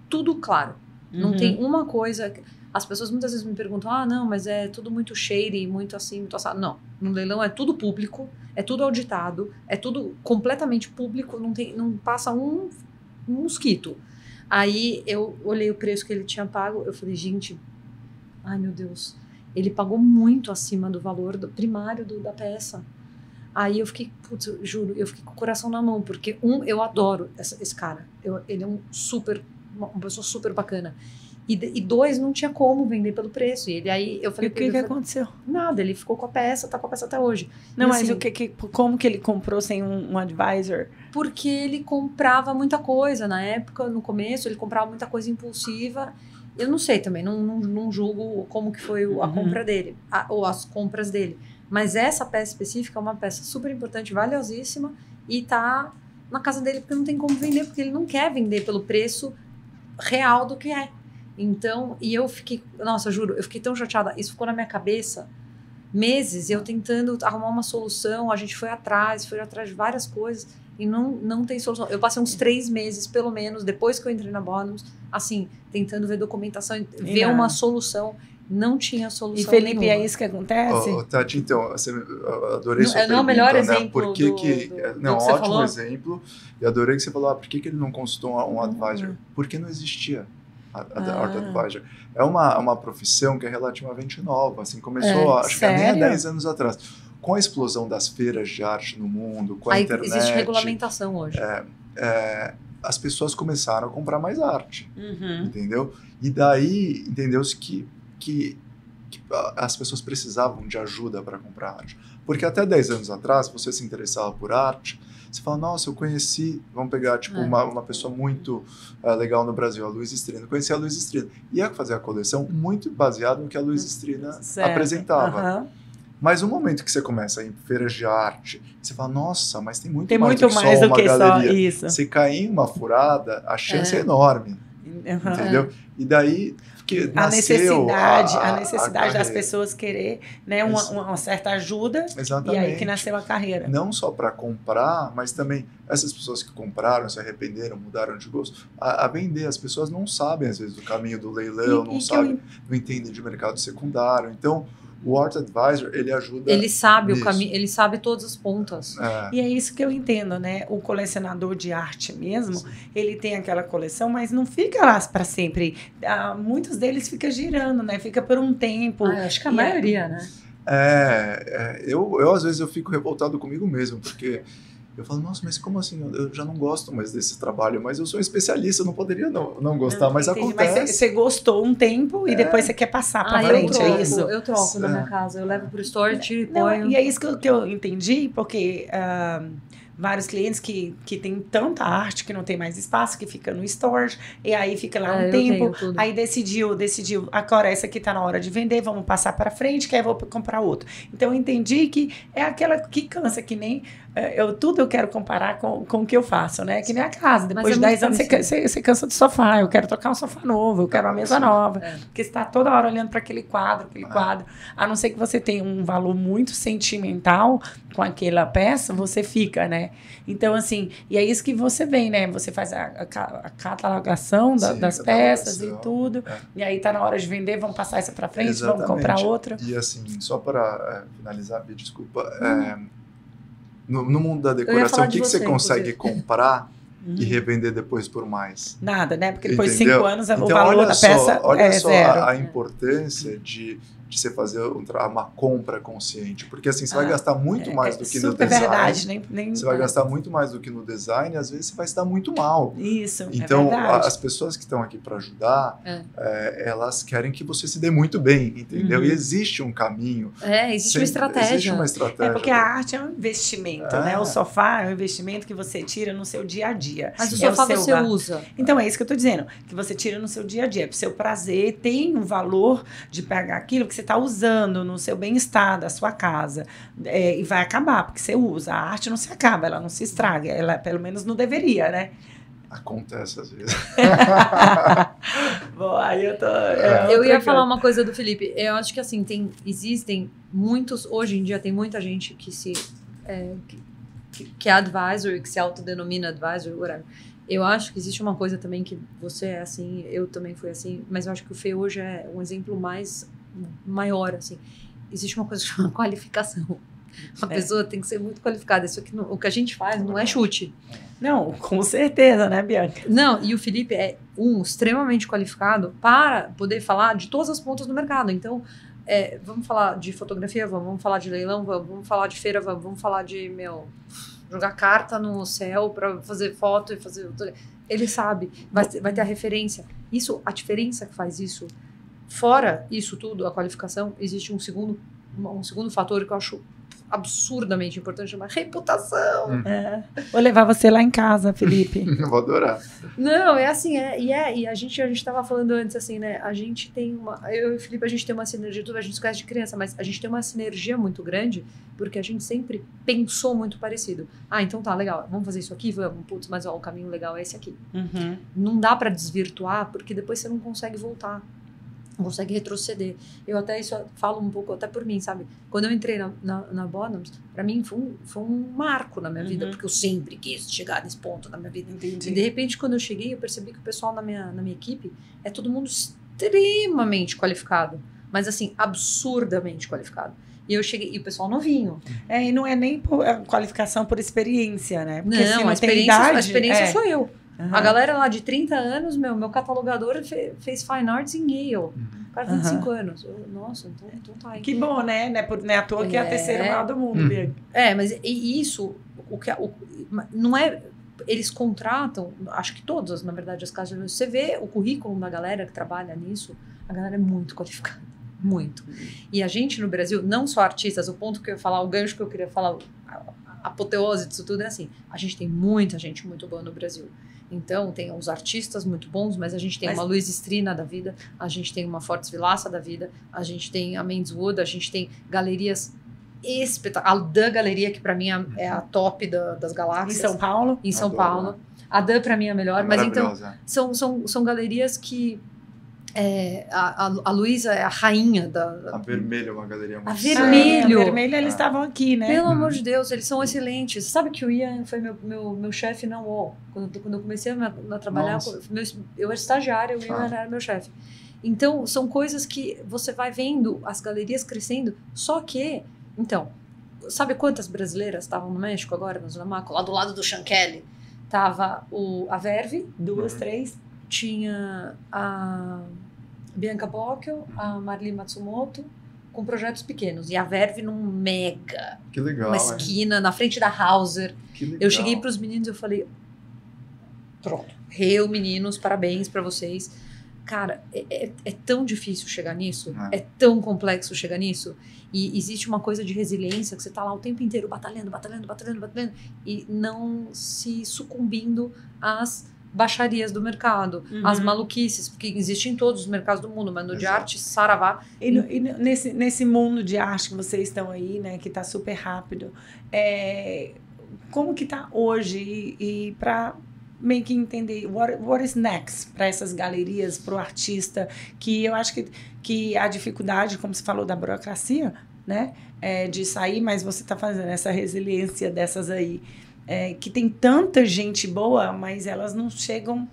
tudo claro. Não uhum. tem uma coisa. As pessoas muitas vezes me perguntam: ah, não, mas é tudo muito shady, muito assim, muito assado. Não, no leilão é tudo público, é tudo auditado, é tudo completamente público, não, tem, não passa um, um mosquito. Aí eu olhei o preço que ele tinha pago, eu falei: gente, ai meu Deus, ele pagou muito acima do valor do primário do, da peça. Aí eu fiquei, putz, eu juro, eu fiquei com o coração na mão, porque um, eu adoro essa, esse cara. Eu, ele é um super, uma, uma pessoa super bacana. E, e, dois, não tinha como vender pelo preço. E ele aí eu falei.
E o que, que aconteceu?
Nada, ele ficou com a peça, tá com a peça até hoje.
Não, e, mas assim, o que, que, como que ele comprou sem um, um, advisor?
Porque ele comprava muita coisa. Na época, no começo, ele comprava muita coisa impulsiva. Eu não sei também, não, não, não julgo como que foi a uhum. compra dele, a, ou as compras dele. Mas essa peça específica é uma peça super importante, valiosíssima, e tá na casa dele porque não tem como vender, porque ele não quer vender pelo preço real do que é. Então, e eu fiquei, nossa, juro, eu fiquei tão chateada, isso ficou na minha cabeça meses, eu tentando arrumar uma solução, a gente foi atrás, foi atrás de várias coisas e não, não tem solução. Eu passei uns três meses, pelo menos, depois que eu entrei na Bonus, assim, tentando ver documentação, ver uma solução não tinha solução.
E Felipe,
nenhuma.
é isso que acontece?
Oh, Tati, então, você, adorei
não,
sua
é,
pergunta,
o melhor
né?
exemplo.
Por que
do,
que,
do,
não,
do
ótimo
falou?
exemplo. E adorei que você falou, ah, por que, que ele não consultou um uhum. advisor? Porque não existia ah. Art Advisor. É uma, uma profissão que é relativamente nova, assim, começou, é, acho sério? que nem há 10 anos atrás. Com a explosão das feiras de arte no mundo, com a Aí, internet...
Existe regulamentação hoje.
É, é, as pessoas começaram a comprar mais arte, uhum. entendeu? E daí entendeu-se que, que que as pessoas precisavam de ajuda para comprar arte. Porque até 10 anos atrás, você se interessava por arte, você fala, nossa, eu conheci, vamos pegar, tipo, é. uma, uma pessoa muito uh, legal no Brasil, a Luiz Estrina. Conheci a Luiz Estrina. Ia fazer a coleção muito baseado no que a Luiz Estrina apresentava. Uhum. Mas o momento que você começa em feiras de arte, você fala, nossa, mas tem muito
Tem
mais
muito
do que
mais
só
do
uma
que só
galeria.
isso.
Se cair em uma furada, a chance é,
É.
enorme,
Uhum.
entendeu? E daí que
A necessidade, a,
a
necessidade das
carreira.
pessoas querer né, uma, uma certa ajuda
Exatamente.
e aí que nasceu a carreira.
Não só para comprar, mas também essas pessoas que compraram, se arrependeram, mudaram de gosto, a, a vender. As pessoas não sabem, às vezes, do caminho do leilão,
E-
não
e
sabem,
eu-
não entendem de mercado secundário. Então, o Art Advisor, ele ajuda...
Ele sabe o
Isso.
caminho, ele sabe todas as pontas.
É,
E é isso que eu entendo, né? O colecionador de arte mesmo, ele tem aquela coleção, mas não fica lá para sempre. Ah, muitos deles ficam girando, né? Fica por um tempo.
Ah, acho que a
E é-
maioria, né?
É, é, eu, eu às vezes eu fico revoltado comigo mesmo, porque eu falo, nossa, mas como assim? Eu, já não gosto mais desse trabalho, mas eu sou um especialista, eu não poderia não, não gostar, mas
Entendi,
acontece.
Mas você gostou um tempo e
É.
depois você quer passar para
Ah,
frente,
troco,
é isso?
eu troco na
É.
minha casa. Eu levo pro store, tiro e
Não,
ponho.
e é isso que eu, que eu entendi, porque ah, vários clientes que, que têm tanta arte que não tem mais espaço, que fica no storage, e aí fica lá um
É, eu
tempo. Aí decidiu, decidiu, agora essa aqui tá na hora de vender, vamos passar para frente, que aí vou comprar outro. Então eu entendi que é aquela que cansa, que nem eh, eu tudo eu quero comparar com, com o que eu faço, né? Que nem a casa. Depois
é
de
muito
10 anos você, você, você cansa do sofá, eu quero tocar um sofá novo, eu quero uma mesa nova.
É.
Porque você está toda hora olhando para aquele quadro, aquele
Ah.
quadro. A não ser que você tenha um valor muito sentimental com aquela peça, você fica, né? Então, assim, e é isso que você vem, né? Você faz a, a a catalogação da-
Sim,
das
catalogação,
peças e tudo.
é.
E aí tá na hora de vender, vamos passar essa para frente, vamos
Exatamente.
comprar outra.
E assim, só para é, finalizar, Bia, desculpa, é, no, no mundo da decoração, o
de
que, que você
você,
consegue comprar
Uhum.
e revender depois por mais?
Nada, né? Porque depois de cinco anos o
Então,
valor
olha
da
só,
peça
olha
é
só
zero.
a, a importância de, de você fazer um uma compra consciente. Porque assim, você vai
Ah,
gastar muito mais
é
do que no
super
design.
verdade, nem, nem
Você vai gastar muito mais do que no design e às vezes você vai se dar muito mal.
Isso,
Então,
é
a- as pessoas que estão aqui para ajudar,
É.
é, elas querem que você se dê muito bem, entendeu?
Uhum.
E existe um caminho.
É, existe uma estratégia.
Existe uma estratégia.
É porque a arte é um investimento,
É.
né? O sofá é um investimento que você tira no seu dia a dia.
Mas o
É
sofá
seu
você usa.
Então é isso que eu tô dizendo, que você tira no seu dia a dia, pro seu prazer, tem um valor de pegar aquilo que você está usando no seu bem-estar da sua casa É, e vai acabar, porque você usa. A arte não se acaba, ela não se estraga, ela pelo menos não deveria, né?
Acontece às vezes.
Bom, aí eu tô.
É,
Eu ia falar uma coisa do Felipe. Eu acho que assim, tem, existem muitos, hoje em dia tem muita gente que se é, que, que, que é advisor, que se autodenomina advisor, whatever. Eu acho que existe uma coisa também que você é assim, eu também fui assim, mas eu acho que o Fê hoje é um exemplo mais maior, assim. Existe uma coisa chamada qualificação. Uma
É.
pessoa tem que ser muito qualificada. Isso aqui, não- o que a gente faz não é chute.
Não, com certeza, né, Bianca?
Não, e o Felipe é um extremamente qualificado para poder falar de todas as pontas do mercado. Então, é, vamos falar de fotografia, vamos, vamos falar de leilão, vamos, vamos falar de feira, vamos, vamos falar de, meu, jogar carta no céu para fazer foto e fazer. Ele sabe, vai, vai ter a referência. Isso, a diferença que faz isso, fora isso tudo, a qualificação, existe um segundo, um segundo fator que eu acho absurdamente importante, chama reputação.
É. Vou levar você lá em casa, Felipe.
Eu vou adorar.
Não, é assim, é, e é, e a gente, a gente tava falando antes, assim, né, a gente tem uma, eu e o Felipe, a gente tem uma sinergia, tudo, a gente se conhece de criança, mas a gente tem uma sinergia muito grande, porque a gente sempre pensou muito parecido. Ah, então tá, legal, vamos fazer isso aqui, vamos, putz, mas ó, o caminho legal é esse aqui.
Uhum.
Não dá pra desvirtuar, porque depois você não consegue voltar. Consegue retroceder. Eu até isso falo um pouco até por mim, sabe? Quando eu entrei na, na, na Bonhams, pra mim foi um, foi um marco na minha vida,
Uhum.
porque eu sempre quis chegar nesse ponto na minha vida. E de
Entendi.
repente, quando eu cheguei, eu percebi que o pessoal na minha, na minha equipe é todo mundo extremamente qualificado. Mas assim, absurdamente qualificado. E eu cheguei, e o pessoal novinho.
É, e não é nem por é, qualificação por experiência, né? Porque
não, a
tem
experiência,
idade,
a experiência
é.
sou eu.
Aham.
A galera lá de 30 anos, meu, meu catalogador fe- fez Fine Arts em Yale. O cara tem
Aham.
25 anos. Eu, nossa, então, então tá aí.
Que bom, né? Não é, por, não é à toa que é a
É.
terceira maior do mundo,
Hum.
Bianca.
É, mas e isso, o que o, não é. Eles contratam, acho que todas, na verdade, as casas de Você vê o currículo da galera que trabalha nisso, a galera é muito qualificada. Muito. E a gente no Brasil, não só artistas, o ponto que eu ia falar, o gancho que eu queria falar, a apoteose disso tudo é assim: a gente tem muita gente muito boa no Brasil. Então, tem os artistas muito bons, mas a gente tem
Mas-
uma Luiz Estrina da vida, a gente tem uma Fortes Vilaça da vida, a gente tem a Mendes Wood, a gente tem galerias espetacular. A Dan Galeria, que para mim é- é a top da- das
Em
galáxias.
São Paulo?
em São
Adoro,
Paulo. A Dan para mim é a melhor, mas então são, são, são galerias que é, a, a, a Luísa é a rainha da.
A Vermelha é uma galeria muito
A
séria.
Vermelho.
É, a vermelho, eles
Ah.
estavam aqui, né?
Pelo
Uhum.
amor de Deus, eles são excelentes. Sabe que o Ian foi meu, meu, meu chefe na UOL. Quando, quando eu comecei a, a trabalhar, meu- eu era estagiária, o Ian
Ah.
era meu chefe. Então, são coisas que você vai vendo as galerias crescendo, só que. Então, sabe quantas brasileiras estavam no México agora, no Zunamaco? Lá do lado do Shankele. Tava o, a Verve,
Duas,
Uhum.
três.
Tinha a Bianca Bocchio, a Marli Matsumoto, com projetos pequenos. E a Verve num mega,
Que legal.
uma
hein?
esquina, na frente da Hauser.
Que legal.
Eu cheguei para os meninos e eu falei: pronto, eu, meninos, parabéns para vocês. Cara, é, é- é tão difícil chegar nisso,
É.
é. tão complexo chegar nisso. E existe uma coisa de resiliência que você tá lá o tempo inteiro batalhando, batalhando, batalhando, batalhando, e não se sucumbindo às baixarias do mercado,
Uhum.
às maluquices, porque existem em todos os mercados do mundo, mas no de
Exato.
arte, saravá.
E, no- e nesse, nesse mundo de arte que vocês estão aí, né, que está super rápido, é, como que está hoje? E, e para meio que entender what, what is next para essas galerias, para o artista, que eu acho que, que a dificuldade, como você falou, da burocracia, né, é, de sair, mas você está fazendo essa resiliência dessas aí, é, que tem tanta gente boa, mas elas não chegam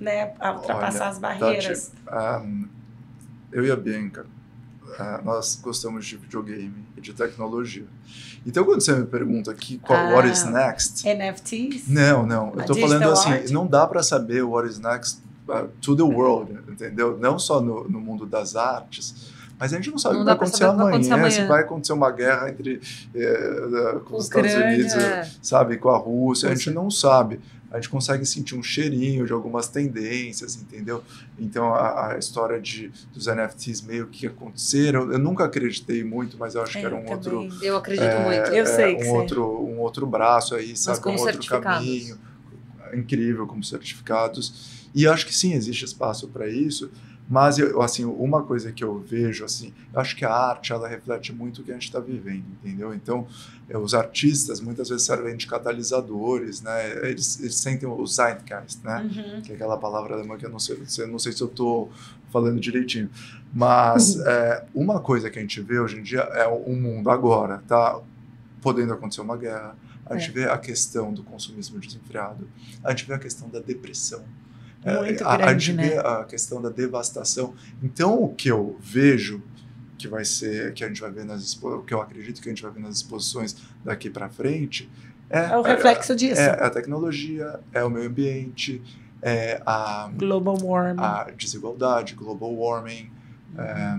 né, a ultrapassar
Olha,
as barreiras.
Ah, eu e a Bianca, ah, nós gostamos de videogame e de tecnologia. Então, quando você me pergunta aqui qual,
Ah.
what is next,
NFTs?
não, não, eu tô falando assim,
art?
não dá para saber what is next uh, to the world, entendeu? Não só no, no mundo das artes, mas a gente não sabe
Não
o que vai acontecer
que vai
amanhã,
acontecer
se
amanhã.
vai acontecer uma guerra entre eh, com os Estados Unidos,
é.
sabe, com a Rússia, a gente não sabe. A gente consegue sentir um cheirinho de algumas tendências, entendeu? Então a, a história de, dos NFTs meio que aconteceram, eu nunca acreditei muito, mas eu acho que era um
É,
outro
também.
Eu acredito
é,
muito.
Eu sei
é,
que
um outro um outro braço aí, sabe, um outro caminho incrível como certificados. E acho que sim, existe espaço para isso, mas eu, assim, uma coisa que eu vejo assim, eu acho que a arte ela reflete muito o que a gente está vivendo, entendeu? Então, é, os artistas muitas vezes servem de catalisadores, né? Eles, eles sentem o zeitgeist, né?
Uhum.
que é aquela palavra alemã que eu não sei, não sei se eu estou falando direitinho. Mas é, uma coisa que a gente vê hoje em dia é o mundo agora, tá podendo acontecer uma guerra. A gente vê a questão do consumismo desenfreado. A gente vê a questão da depressão. É,
Muito
a, a
grande,
gente
né?
vê a questão da devastação. Então, o que eu vejo que vai ser, que a gente vai ver nas o que eu acredito que a gente vai ver nas exposições daqui para frente é,
É o reflexo disso.
é a tecnologia, é o meio ambiente, é a,
Global warming.
a desigualdade, global warming. é,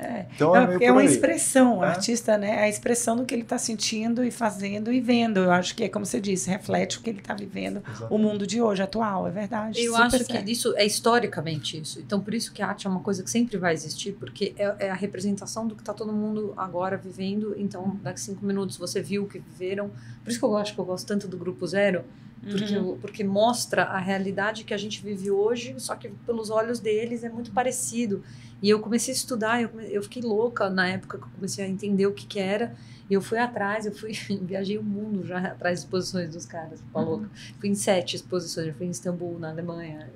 É.
então é,
É, é uma
aí.
expressão, o
É.
artista, né? A expressão do que ele está sentindo e fazendo e vendo. Eu acho que é como você disse, reflete o que ele está vivendo,
Exato.
o mundo de hoje, atual, é verdade.
Eu acho
certo.
que isso é historicamente isso. Então, por isso que a arte é uma coisa que sempre vai existir, porque é, é a representação do que está todo mundo agora vivendo. Então, daqui cinco minutos você viu o que viveram. Por isso que eu acho que eu gosto tanto do Grupo Zero, porque,
Uhum.
porque mostra a realidade que a gente vive hoje, só que pelos olhos deles é muito parecido. E eu comecei a estudar, eu, eu fiquei louca na época que eu comecei a entender o que, que era. E eu fui atrás, eu fui, viajei o mundo já atrás de exposições dos caras, ficou
Uhum.
louca. Fui em sete exposições, eu fui em Istambul, na Alemanha.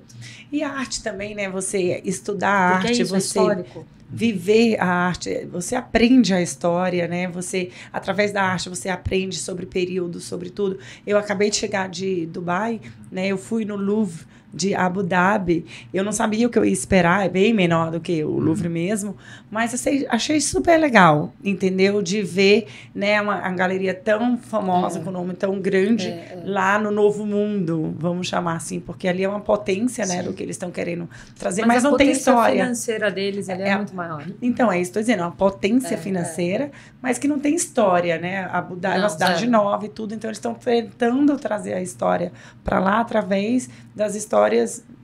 E a arte também, né? Você estudar a
Porque
arte,
é isso, é
você
histórico.
viver a arte, você aprende a história, né? Você, através da arte, você aprende sobre períodos, sobre tudo. Eu acabei de chegar de Dubai, né? Eu fui no Louvre de Abu Dhabi. Eu não sabia o que eu ia esperar, é bem menor do que o Louvre mesmo, mas achei, achei super legal, entendeu? De ver, né, uma, uma galeria tão famosa,
É.
com um nome tão grande,
É, é.
lá no Novo Mundo, vamos chamar assim, porque ali é uma potência, né, do que eles estão querendo trazer, mas,
a
não tem
potência
história.
financeira deles ele é,
É-
muito maior.
Então, é isso que eu estou dizendo, é uma potência
É,
financeira, mas que não tem história, né? Abu Dhabi é uma cidade nova e tudo, então eles estão tentando trazer a história para lá através das histórias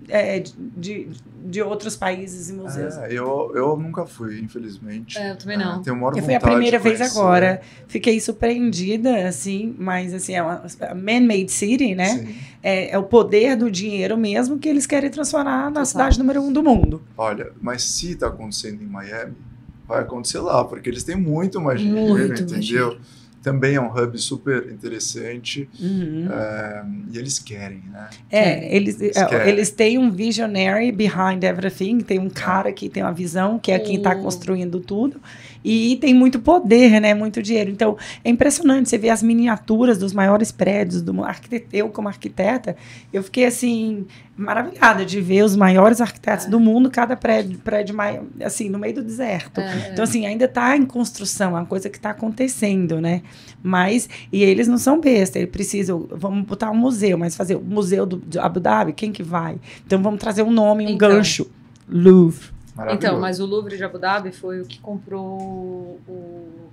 é, de, de outros países e museus.
É, eu, eu nunca fui, infelizmente.
É, eu também não.
Tenho maior
Que foi a primeira vez
conhecer.
agora. Fiquei surpreendida, assim, mas assim, é uma a man-made city, né? É, é o poder do dinheiro mesmo que eles querem transformar na
Total.
cidade número um do mundo.
Olha, mas se está acontecendo em Miami, vai acontecer lá, porque eles têm muito mais dinheiro,
Muito mais
entendeu?
dinheiro.
Também é um hub super interessante
Uhum.
é, e eles querem, né?
É, eles, é,
querem.
eles têm um visionary behind everything, tem um cara que tem uma visão, que é quem está construindo tudo, e tem muito poder, né? Muito dinheiro. Então, é impressionante você ver as miniaturas dos maiores prédios do mundo. Arquite- Eu, como arquiteta, eu fiquei assim, maravilhada de ver os maiores arquitetos do mundo, cada prédio, prédio assim, no meio do deserto.
É,
Então, assim, ainda está em construção, é uma coisa que está acontecendo, né? Mas, e eles não são bestas, eles precisam, vamos botar um museu, mas fazer o museu do, de Abu Dhabi, quem que vai? Então, vamos trazer um nome, um
Então.
gancho. Louvre.
Então, mas o Louvre de Abu Dhabi foi o que comprou o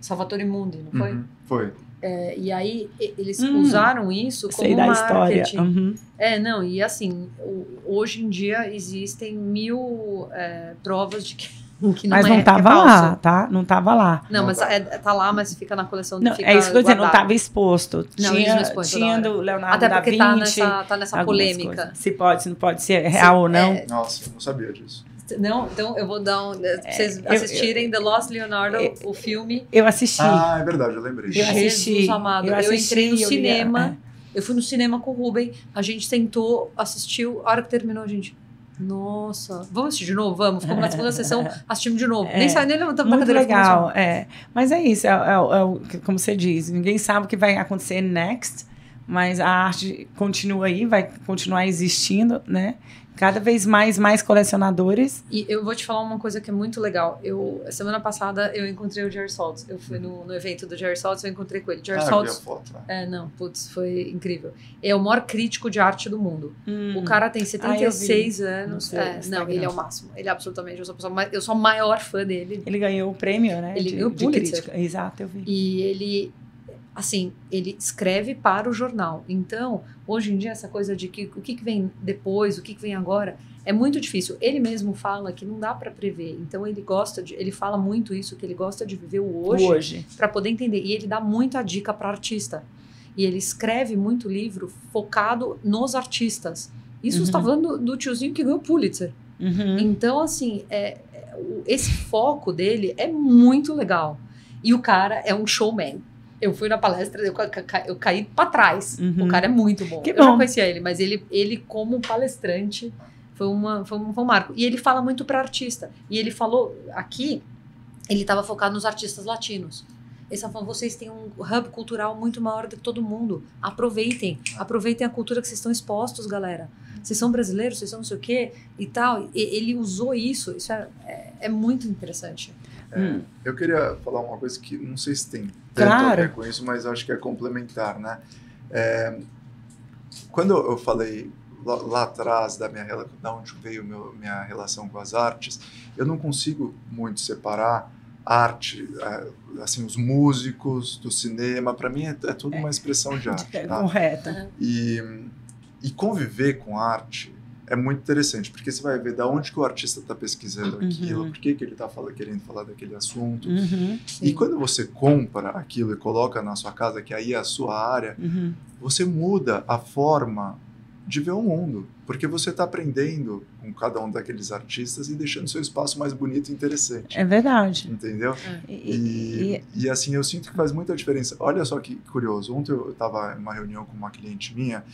Salvatore Mundi, não foi?
Uhum, foi.
É, e aí eles
Hum,
usaram isso como
Sei da história.
marketing.
Uhum.
É, não, e assim, o- hoje em dia existem mil é, provas de que, que não
Mas
é,
não
é
estava
falso.
lá, tá? Não estava lá.
Não,
Não
mas
tá.
é, tá lá, mas fica na coleção
Não,
fica
é isso que eu ia dizer, não estava exposto.
Não,
tinha
eles não toda
tinha do Leonardo
Até
da
porque
Vinci.
tá nessa, tá nessa polêmica.
coisas. Se pode, se não pode ser real ou não.
é,
Nossa, eu não sabia disso.
Não, então eu vou dar um. Pra vocês
eu-
assistirem The Lost Leonardo, o filme.
Eu assisti.
Ah, é verdade, eu lembrei.
eu assisti.
Jesus amado. Eu,
assisti,
entrei no
eu
cinema.
é.
Eu fui no cinema com o Ruben, a gente sentou, assistiu, a hora que terminou, a gente. Nossa, vamos assistir de novo? Vamos. Ficamos na segunda sessão, assistimos de novo.
É.
Nem saiu, nem levantamos da
Muito
cadeira.
legal, é. Mas é isso, é, é- é como você diz, ninguém sabe o que vai acontecer next, mas a arte continua aí, vai continuar existindo, né? Cada vez mais, mais colecionadores.
E eu vou te falar uma coisa que é muito legal. Eu, semana passada eu encontrei o Jerry Saltz. Eu fui no, no evento do Jerry Saltz, eu encontrei com ele. Jerry
Ah, a
Saltz.
foto, né?
É, não, putz, foi incrível. É o maior crítico de arte do mundo.
Hum.
O cara tem 76
No
anos. É, não, ele é o máximo. Ele é absolutamente. Eu sou, a pessoa eu sou a maior fã dele.
Ele ganhou o prêmio, né?
Ele
de,
ganhou o Pulitzer.
crítica. Exato, eu vi.
E ele, assim, ele escreve para o jornal. Então, hoje em dia, essa coisa de que o que, que vem depois, o que, que vem agora, é muito difícil. Ele mesmo fala que não dá para prever. Então, ele gosta de. Ele fala muito isso, que ele gosta de viver o hoje.
Hoje.
para poder entender. E ele dá muita dica para artista. E ele escreve muito livro focado nos artistas. Isso
Uhum.
está falando do, tiozinho que ganhou o Pulitzer.
Uhum.
Então, assim, é, é, esse foco dele é muito legal. E o cara é um showman. Eu fui na palestra, eu, eu caí para trás.
Uhum.
O cara é muito bom.
Que
eu já
bom.
conhecia ele, mas ele, ele como palestrante, foi, uma, foi, um, foi um marco. E ele fala muito para artista. E ele falou aqui, ele estava focado nos artistas latinos. Ele estava falando, vocês têm um hub cultural muito maior do que todo mundo. Aproveitem. Aproveitem a cultura que vocês estão expostos, galera. Vocês são brasileiros, vocês são não sei o quê e tal. E, ele usou isso. Isso é, é, é muito interessante.
Hum.
Eu queria falar uma coisa que não sei se tem tanto
Claro.
a ver com isso, mas acho que é complementar, né? É, quando eu falei lá, lá atrás da minha da onde veio meu, minha relação com as artes, eu não consigo muito separar arte, é, assim, os músicos do cinema, para mim é, é tudo uma expressão de arte.
É
tá?
correto.
E, e conviver com arte é muito interessante, porque você vai ver da onde que o artista está pesquisando
Uhum.
aquilo, por que, que ele está querendo falar daquele assunto.
Uhum.
E quando você compra aquilo e coloca na sua casa, que aí é a sua área,
Uhum.
você muda a forma de ver o mundo, porque você está aprendendo com cada um daqueles artistas e deixando seu espaço mais bonito e interessante.
É verdade.
Entendeu?
E,
E,
e-
e, assim, eu sinto que faz muita diferença. Olha só que curioso. Ontem eu estava em uma reunião com uma cliente minha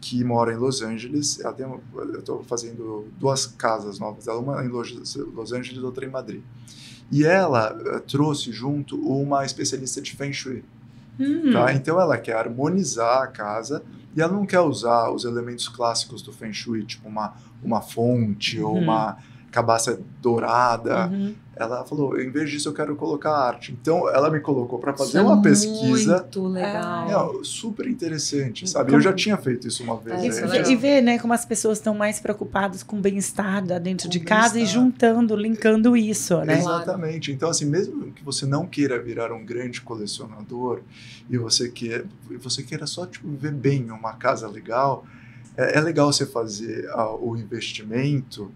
que mora em Los Angeles. Ela tem, eu estou fazendo duas casas novas dela, uma em Los Angeles e outra em Madrid. E ela eh, trouxe junto uma especialista de Feng Shui.
Hum.
Tá? Então ela quer harmonizar a casa e ela não quer usar os elementos clássicos do Feng Shui, tipo uma, uma fonte ou
Uhum.
uma cabaça dourada
Uhum.
ela falou, em vez disso eu quero colocar arte. Então ela me colocou para fazer
Isso é
uma pesquisa
Muito legal.
Meu, super interessante, sabe?
Como-
Eu já tinha feito isso uma vez.
É,
E,
isso é
né?
ver-
legal.
e ver, né, como as pessoas estão mais preocupadas com o bem-estar dentro
Com
de casa e juntando, linkando isso, né?
Claro.
Exatamente. Então, assim, mesmo que você não queira virar um grande colecionador e você queira, você queira só tipo, viver bem em uma casa legal, é, é legal você fazer ah, o investimento.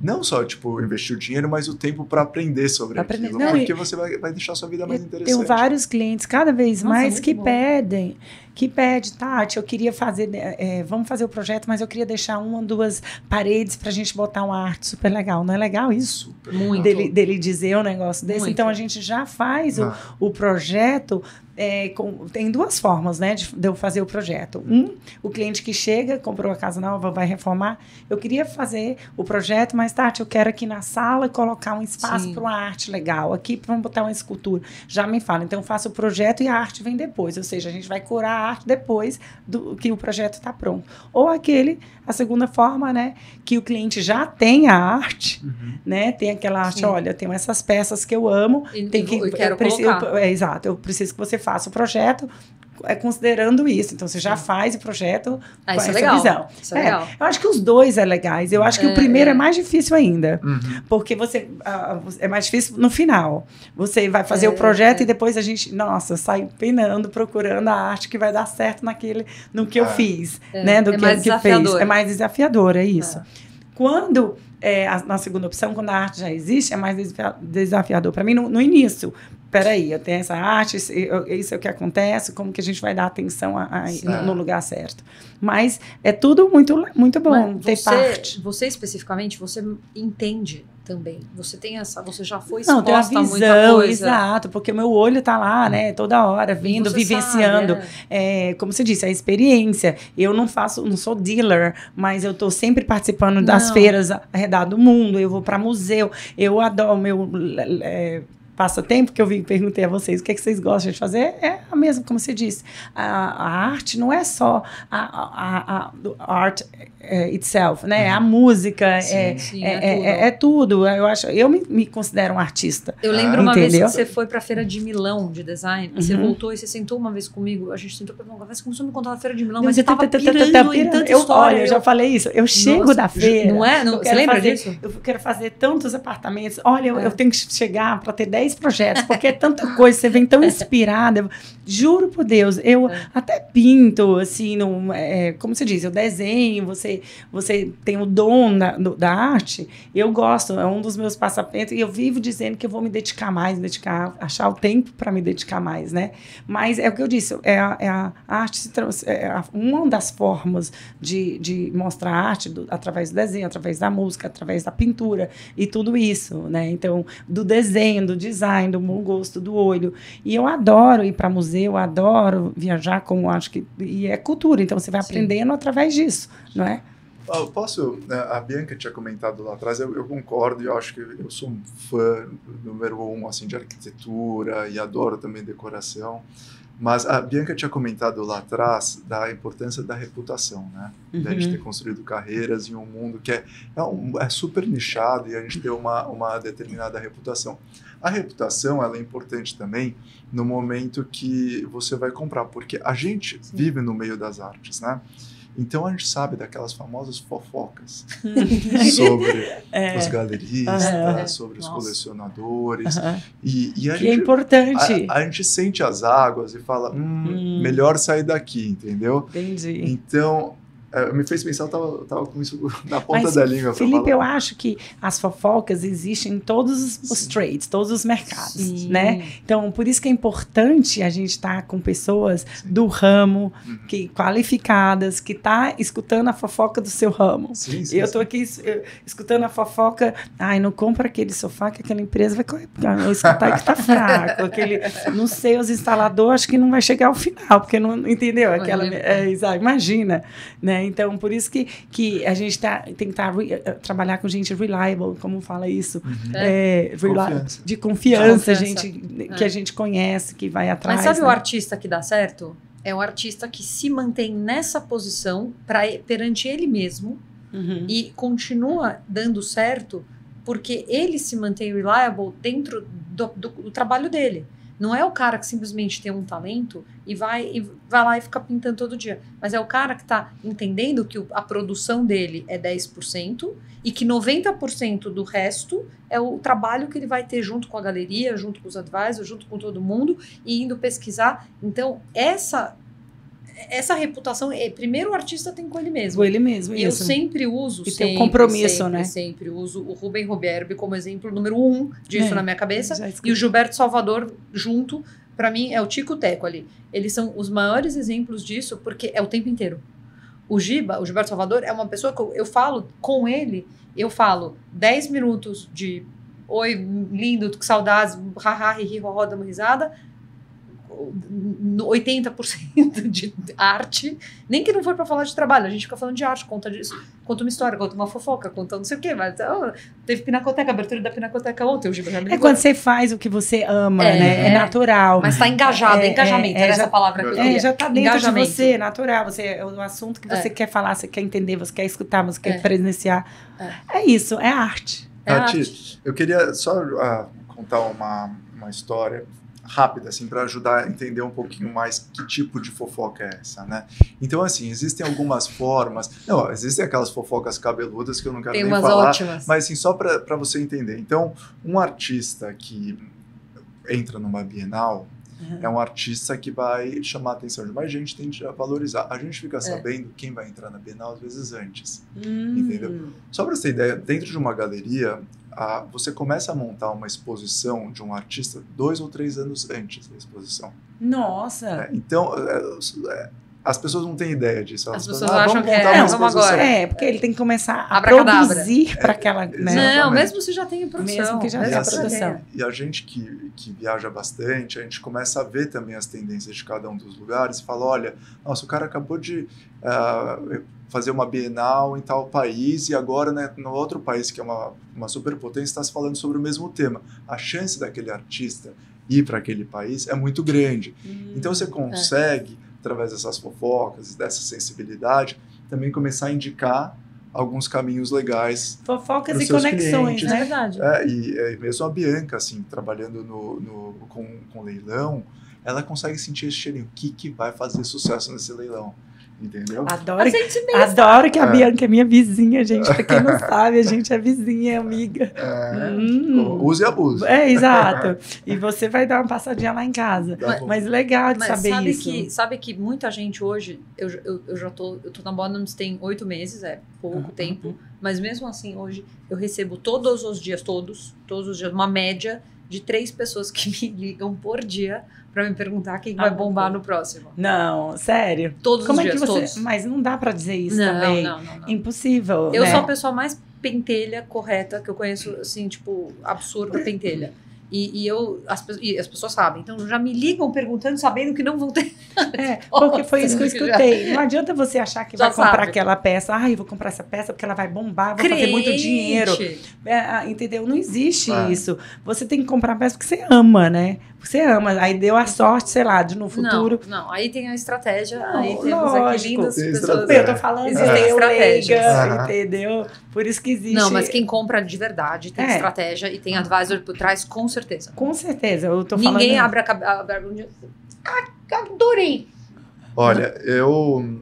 Não só, tipo, investir o dinheiro, mas o tempo para aprender sobre
Pra aprender.
aquilo.
Não,
porque
e-
você vai, vai deixar a sua vida mais
Eu
interessante.
tenho vários clientes cada vez
Nossa,
mais que
bom.
pedem, que pede, Tati, eu queria fazer, é, vamos fazer o projeto, mas eu queria deixar uma, duas paredes para a gente botar uma arte super legal. Não é legal isso?
Muito.
Dele, dele dizer um negócio desse.
Muito.
Então a gente já faz o,
Ah.
o projeto. é, com- tem duas formas, né, de, de eu fazer o projeto. Um, o cliente que chega, comprou a casa nova, vai reformar. Eu queria fazer o projeto, mas Tati, eu quero aqui na sala colocar um espaço para uma arte legal. Aqui vamos botar uma escultura. Já me fala. Então eu faço o projeto e a arte vem depois. Ou seja, a gente vai curar a arte depois do que o projeto está pronto. Ou aquele, a segunda forma, né, que o cliente já tem a arte,
Uhum.
né? Tem aquela arte,
Sim.
olha, tem essas peças que eu amo,
E,
tem que
e quero
eu preciso,
colocar.
é exato, eu preciso que você faça o projeto é considerando isso. Então você já faz o projeto
Ah,
com
isso é
essa
legal.
visão.
Isso é
É,
legal.
Eu acho que os dois é legais. Eu acho que
É,
o primeiro é.
é.
mais difícil ainda.
Uhum.
Porque você ah, é mais difícil no final. Você vai fazer
É,
o projeto
é.
e depois a gente, nossa, sai penando, procurando a arte que vai dar certo naquele, no que eu
É.
fiz,
É,
né? Do
é
que,
mais
que fez.
desafiador.
É mais desafiador, é isso.
É.
Quando é, a- na segunda opção, quando a arte já existe, é mais desafia- desafiador. Para mim, no, no início, peraí, eu tenho essa arte, isso, é o que acontece, como que a gente vai dar atenção a- a- no, lugar certo. Mas é tudo muito, muito bom
Mas
ter
você,
parte.
você especificamente, você entende também. Você tem essa, você já foi
Não, tem uma
exposta a muita
visão,
coisa.
exato, porque o meu olho tá lá, né, toda hora, vindo, vivenciando.
sabe, é.
É, como você disse, a experiência. Eu não faço, não sou dealer, mas eu tô sempre participando das
Não.
feiras ao redor do mundo. Eu vou para museu. Eu adoro meu é, passatempo que eu vi, perguntei a vocês, o que, é que vocês gostam de fazer? É a mesma, como você disse. A, a arte não é só a, a, a, a art é, itself, né? A música
Sim,
é,
Sim,
é,
é
é-
tudo.
é- é tudo. Eu acho, eu me, me considero um artista.
Eu lembro uma vez
Entendeu?
que você foi pra feira de Milão de design, e você
Uhum.
voltou e você sentou uma vez comigo, a gente sentou pra uma conversa, começou a me contar da feira de Milão, mas você tava pirando em tanta
eu,
história.
Olha, eu já falei isso. Eu chego
Nossa,
da feira.
Não é? Não, você lembra
fazer-
disso?
Eu quero fazer tantos apartamentos. Olha, eu,
É.
eu tenho que chegar para ter 10 projetos, porque é tanta coisa, você vem tão inspirada. Juro por Deus, eu
É.
até pinto, assim, é, como você diz, eu desenho, você, você tem o dom da, do- da arte. Eu gosto, é um dos meus passatempos, e eu vivo dizendo que eu vou me dedicar mais, dedicar, achar o tempo para me dedicar mais, né? Mas é o que eu disse, é a, é a arte, é a- uma das formas de, de mostrar arte do- através do desenho, através da música, através da pintura e tudo isso, né? Então, do desenho, do design, do bom gosto, do olho. E eu adoro ir para museu, eu adoro viajar, como acho que. E é cultura, então você vai
Sim.
aprendendo através disso, não é?
Ah, posso, né, a Bianca tinha comentado lá atrás, eu, eu concordo e eu acho que eu sou um fã número um assim, de arquitetura e adoro também decoração. Mas a Bianca tinha comentado lá atrás da importância da reputação, né? Da gente
Uhum.
ter construído carreiras em um mundo que é, é, um- é super nichado e a gente ter uma, uma determinada reputação. A reputação ela é importante também no momento que você vai comprar, porque a gente vive no meio das artes, né? Então a gente sabe daquelas famosas fofocas sobre
É.
os galeristas, sobre os
Nossa.
colecionadores.
Aham.
E, e a
Que é
gente
importante.
a, a gente sente as águas e fala, hum,
Hum.
melhor sair daqui, entendeu?
Entendi.
Então, é, me fez pensar, eu tava, eu tava com isso na ponta
Mas,
da língua.
Felipe, eu acho que as fofocas existem em todos os, os
Sim.
trades, todos os mercados,
Sim.
né? Então, por isso que é importante a gente estar com pessoas do ramo,
Uhum.
que qualificadas, que tá escutando a fofoca do seu ramo.
Sim, sim,
Eu
sim.
tô aqui eu, escutando a fofoca, ai, não compra aquele sofá que aquela empresa vai eu escutar que tá fraco, aquele, não sei, os instaladores acho que não vai chegar ao final, porque não entendeu aquela, é, imagina, né? Então, por isso que, que a gente tá, tem que tá, re- eh, trabalhar com gente reliable, como fala isso,
Uhum.
é, reli-
Confiança.
de confiança,
De confiança.
gente que a gente conhece, que vai atrás.
Mas sabe
né?
o artista que dá certo? É o artista que se mantém nessa posição pra, perante ele mesmo
Uhum.
e continua dando certo porque ele se mantém reliable dentro do, do- do trabalho dele. Não é o cara que simplesmente tem um talento e vai, e vai lá e fica pintando todo dia. Mas é o cara que está entendendo que a produção dele é 10% e que 90% do resto é o trabalho que ele vai ter junto com a galeria, junto com os advisors, junto com todo mundo e indo pesquisar. Então, essa, essa reputação, é, primeiro o artista tem com ele mesmo.
Com ele mesmo,
E eu
isso.
sempre uso,
E tem o
sempre,
compromisso,
sempre,
né?
Sempre uso o Rubem Roberbe como exemplo número um disso
É,
na minha cabeça e o Gilberto Salvador junto, Pra mim, é o Tico Teco ali. Eles são os maiores exemplos disso, porque é o tempo inteiro. O Giba, o Gilberto Salvador, é uma pessoa que eu, eu falo com ele, eu falo 10 minutos de oi, lindo, que saudades, haha, ri, ro, damos risada, 80% de arte, nem que não for para falar de trabalho, a gente fica falando de arte, conta disso, conta uma história, conta uma fofoca, conta não sei o quê, mas oh, teve Pinacoteca, abertura da Pinacoteca ontem, o Giba já me
É quando você faz o que você ama,
É,
né? É
é.
natural.
Mas tá engajado,
É,
é, engajamento,
é,
era
é,
essa
já-
palavra que eu
É, já tá dentro de você, natural. Você, é o assunto que você
É.
quer falar, você quer entender, você quer escutar, você quer
É.
presenciar. É. isso, é arte.
É
Tati,
arte.
eu queria só ah, contar uma, uma história rápida, assim, para ajudar a entender um pouquinho mais que tipo de fofoca é essa, né? Então, assim, existem algumas formas. Não, existem aquelas fofocas cabeludas que eu não quero
Tem
nem falar.
ótimas.
Mas, assim, só para você entender. Então, um artista que entra numa Bienal é um artista que vai chamar a atenção de mais gente, tende a valorizar. A gente
É.
fica sabendo quem vai entrar na Bienal às vezes antes.
Hum.
Entendeu? Só para você ter ideia, dentro de uma galeria, a- você começa a montar uma exposição de um artista dois ou três anos antes da exposição.
Nossa.
É, então, é, é, as pessoas não têm ideia disso. Elas
As
falam,
pessoas
"Ah,
acham que é,
montar uma
vamos
exposição."
agora.
É, porque ele tem que começar a
Abracadabra.
produzir para aquela. Né?
Não, mesmo se já tem em produção.
Mesmo que já
tenha produção. E a gente que, que viaja bastante, a gente começa a ver também as tendências de cada um dos lugares e fala, olha, nossa, o cara acabou de ah, fazer uma Bienal em tal país e agora né, no outro país que é uma, uma superpotência está se falando sobre o mesmo tema. A chance daquele artista ir para aquele país é muito grande.
Hum.
Então você consegue, através dessas fofocas, dessa sensibilidade, também começar a indicar alguns caminhos legais
Fofocas e conexões,
clientes.
É
né?
verdade.
é, e, é, mesmo a Bianca, assim, trabalhando no, no- com, com leilão, ela consegue sentir esse cheirinho. O que, que vai fazer sucesso nesse leilão? Entendeu?
Adoro,
Aceite mesmo.
adoro que a
É.
Bianca é minha vizinha, gente. Pra quem não sabe, a gente é vizinha, é amiga.
É,
Hum.
Use e abuse.
É, exato. E você vai dar uma passadinha lá em casa.
Tá bom.
Mas legal de
Mas
saber
sabe
isso.
que, sabe que muita gente hoje, eu, eu, eu já tô, eu tô na Bonhams tem oito meses, é pouco
Uhum.
tempo, mas mesmo assim hoje eu recebo todos os dias, todos, todos os dias, uma média de três pessoas que me ligam por dia pra me perguntar quem vai
Ah,
bombar
ok.
no próximo.
Não, sério.
Todos
Como
os
é que
dias,
você.
todos.
Mas não dá pra dizer isso
não,
também.
não, não, não.
Impossível.
Eu
né?
sou a pessoa mais pentelha correta que eu conheço, assim, tipo, absurda pentelha. E, e eu, as, e as pessoas sabem. Então já me ligam perguntando, sabendo que não vão ter.
É, porque foi isso que eu escutei. Não adianta você achar que
Já
vai comprar
sabe.
aquela peça. Ai, eu vou comprar essa peça porque ela vai bombar, vou fazer muito
Crente.
dinheiro. É, ah, entendeu? Não existe
É.
isso. Você tem que comprar peça porque você ama, né? Você ama. Aí deu a sorte, sei lá, de no futuro.
Não, não, aí tem a estratégia,
Não,
aí temos aqui
lógico.
lindas
Tem
pessoas.
estratégia.
Eu tô falando
Existem
eu
estratégias.
leiga, entendeu? Por isso que existe.
Não, mas quem compra de verdade tem
É.
estratégia e tem advisor por trás, com certeza.
Com certeza, eu tô
Ninguém
falando.
abre a cabeça. Ah, adorei!
Olha, eu,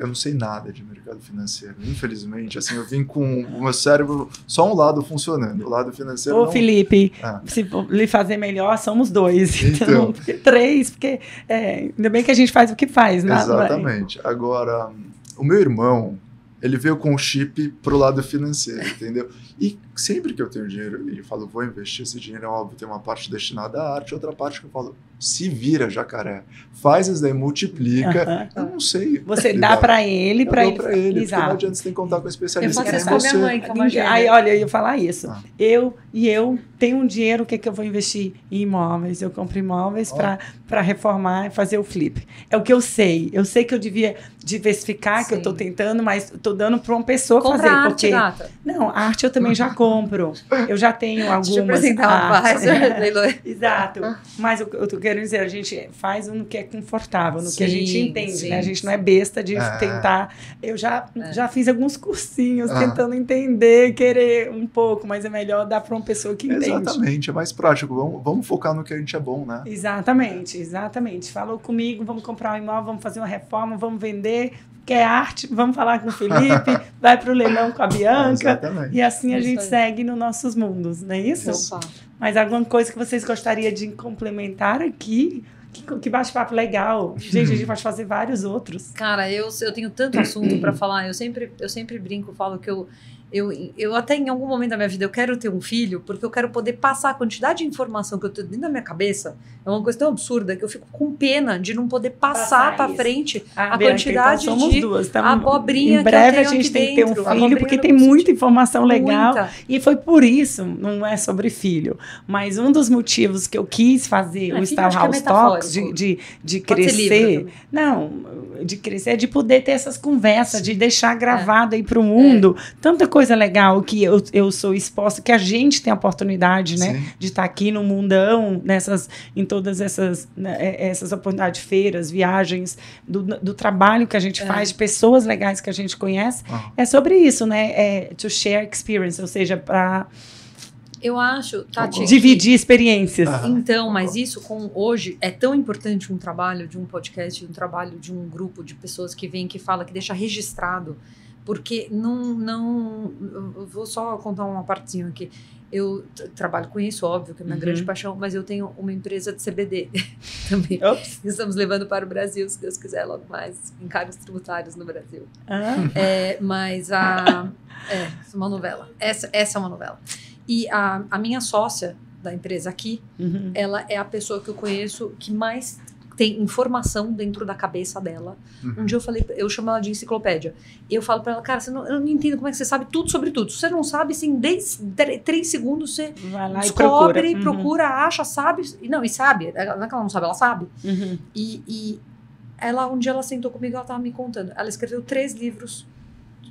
eu não sei nada de mercado financeiro. Infelizmente, assim, eu vim com o meu cérebro só um lado funcionando. O lado financeiro
Ô,
não...
Felipe,
Ah.
se lhe fazer melhor, somos dois. Então,
Então.
porque três, porque é, ainda bem que a gente faz o que faz, né?
Exatamente. Agora, o meu irmão, ele veio com o chip pro lado financeiro, entendeu? E sempre que eu tenho dinheiro e falo, vou investir esse dinheiro, é óbvio, tem uma parte destinada à arte, outra parte que eu falo, se vira, jacaré. Faz isso daí, multiplica. Eu não sei.
Você dá pra ele,
Eu
pra
dou
ele.
pra ele, porque não
Exato.
adianta você tem que contar com o
Eu
especialista.
faço
que
isso
é
com a minha mãe, que é uma gêmea.
Aí, olha, eu ia falar isso.
Ah.
Eu e eu tenho um dinheiro, o que, que eu vou investir? Em imóveis. Eu compro imóveis
Ó.
para reformar e fazer o flip. É o que eu sei. Eu sei que eu devia diversificar, que eu tô
Sim.
tentando, mas tô dando para uma pessoa
Compra
fazer.
arte,
porque
gata.
Não, arte eu também já compro. Eu já tenho algumas
Deixa eu apresentar uma Leilô.
Exato. Mas o que eu tô querendo dizer, a gente faz no que é confortável, no que a gente
Sim,
entende,
sim.
né? A gente não é besta de
É.
tentar. Eu já,
É.
já fiz alguns cursinhos
Ah.
tentando entender, querer um pouco, mas é melhor dar para uma pessoa que entende.
Exatamente, é mais prático. Vamos, vamos focar no que a gente é bom, né?
Exatamente, exatamente. Falou comigo, vamos comprar um imóvel, vamos fazer uma reforma, vamos vender. Quer arte? Vamos falar com o Felipe, vai para o leilão com a Bianca.
Exatamente.
E assim a
Isso
gente
aí.
segue nos nossos mundos, não é isso?
Opa.
Mas alguma coisa que vocês gostariam de complementar aqui? Que, que bate-papo legal. Gente, a gente pode fazer vários outros.
Cara, eu, eu tenho tanto assunto pra falar. Eu sempre, eu sempre brinco, falo que eu, Eu, eu até em algum momento da minha vida eu quero ter um filho porque eu quero poder passar a quantidade de informação que eu tenho dentro da minha cabeça. É uma coisa tão absurda que eu fico com pena de não poder passar,
Passar
para frente
Ah,
a
Bianca,
quantidade
então somos
de
duas. Tamo-
abobrinha
Em
que eu
breve a gente tem que ter um
dentro.
filho, porque tem muita informação legal.
Muita.
E foi por isso, não é sobre filho, mas um dos motivos que eu quis fazer
É,
o Star
é
House Talks, de, de, de crescer. Não, de crescer, é de poder ter essas conversas, de deixar
É.
gravado aí para o mundo. Tanta coisa legal que eu, eu sou exposta, que a gente tem a oportunidade, né?
Sim.
de estar aqui no mundão, nessas, em todas essas, né, é, essas oportunidades, feiras, viagens, do, do trabalho que a gente
É.
faz, de pessoas legais que a gente conhece.
Ah.
É sobre isso, né? É to share experience, ou seja, para
Eu acho, Tati. que-
dividir experiências.
Ah.
Então, mas isso com hoje é tão importante um trabalho de um podcast, um trabalho de um grupo de pessoas que vem que fala que deixa registrado, porque não não eu vou só contar uma partezinha aqui. Eu trabalho com isso, óbvio, que é minha
Uhum.
grande paixão, mas eu tenho uma empresa de CBD também.
Ops.
Estamos levando para o Brasil, se Deus quiser, logo mais, encargos tributários no Brasil.
Ah,
É, mas a. É, é uma novela. Essa, essa é uma novela. E a, a minha sócia da empresa aqui,
uhum.
ela é a pessoa que eu conheço que mais tem informação dentro da cabeça dela.
Uhum.
Um dia eu falei, eu chamo ela de enciclopédia. Eu falo pra ela, cara, você não, eu não entendo como é que você sabe tudo sobre tudo. Se você não sabe, assim, em 10, 3 segundos você
Vai lá e
descobre,
procura.
procura,
Uhum.
acha, sabe. E Não, e sabe. Não é que ela não sabe, ela sabe.
Uhum.
E, e ela, um dia ela sentou comigo, ela tava me contando. Ela escreveu três livros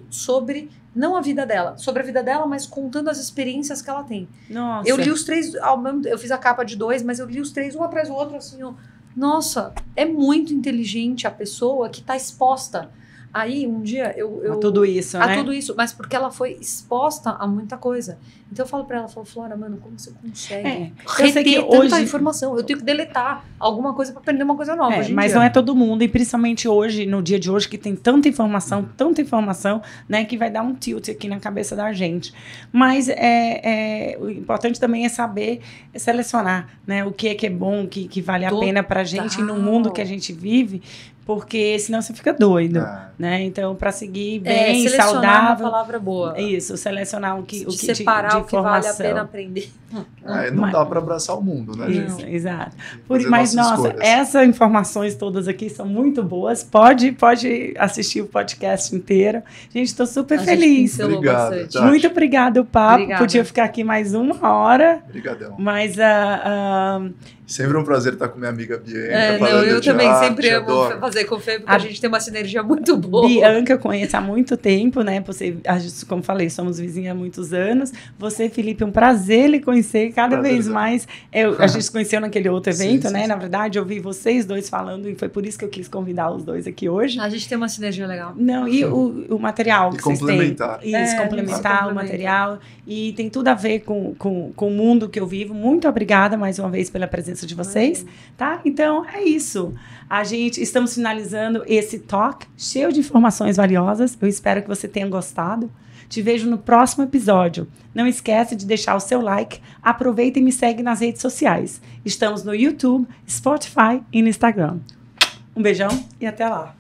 sobre, não a vida dela, sobre a vida dela, mas contando as experiências que ela tem.
Nossa.
Eu li os três, ao mesmo, eu fiz a capa de dois, mas eu li os três um atrás do outro, assim, ó. Nossa, é muito inteligente a pessoa que tá exposta. Aí, um dia, eu... eu
A tudo isso,
a
né?
tudo isso, mas porque ela foi exposta a muita coisa. Então eu falo pra ela, falo, Flora, mano, como você consegue
É, eu sei que
reter tanta
hoje
informação? Eu tenho que deletar alguma coisa pra aprender uma coisa nova.
É,
hoje em
mas
dia.
não é todo mundo, e principalmente hoje, no dia de hoje, que tem tanta informação, tanta informação, né, que vai dar um tilt aqui na cabeça da gente. Mas é, é, o importante também é saber selecionar, né, o que é que é bom, o que, que vale a
Total.
pena pra gente no mundo que a gente vive, porque senão você fica doido,
Ah,
né? Então, para seguir
É,
bem,
selecionar uma
saudável,
palavra boa.
é isso, selecionar o que, o
de
que de-
separar
de
que vale a
informação.
pena aprender.
é, não
Mas-
dá para abraçar o mundo, né, gente?
Isso, exato.
Tem que
Por, mas, nossa,
escolhas.
essas informações todas aqui são muito boas. Pode, pode assistir o podcast inteiro. Gente, estou super
A gente
feliz.
Obrigado.
Muito obrigado, o papo.
Obrigada.
Podia ficar aqui mais uma hora,
Obrigadão.
mas ah, ah,
Sempre um prazer estar com minha amiga Bianca.
É, não,
falando
eu
de
também
arte,
sempre amo
adoro.
fazer com o Fê, porque
A-
a, gente tem uma sinergia muito boa.
Bianca eu conheço há muito tempo, né? Você, a gente, como falei, somos vizinhos há muitos anos. Você, Felipe, é um prazer lhe conhecer cada
Prazer,
vez mais. Eu, a gente se conheceu naquele outro evento,
sim,
né?
sim.
Na verdade, eu vi vocês dois falando e foi por isso que eu quis convidar os dois aqui hoje.
A gente tem uma sinergia legal.
Não, e o, o material
E
que vocês têm.
complementar.
Isso,
É,
complementar o material. E tem tudo a ver com, com, com o mundo que eu vivo. Muito obrigada mais uma vez pela presença de vocês, tá? Então, é isso. A gente, estamos finalizando esse talk cheio de informações valiosas. Eu espero que você tenha gostado. Te vejo no próximo episódio. Não esquece de deixar o seu like. Aproveita e me segue nas redes sociais. Estamos no YouTube, Spotify e no Instagram. Um beijão e até lá.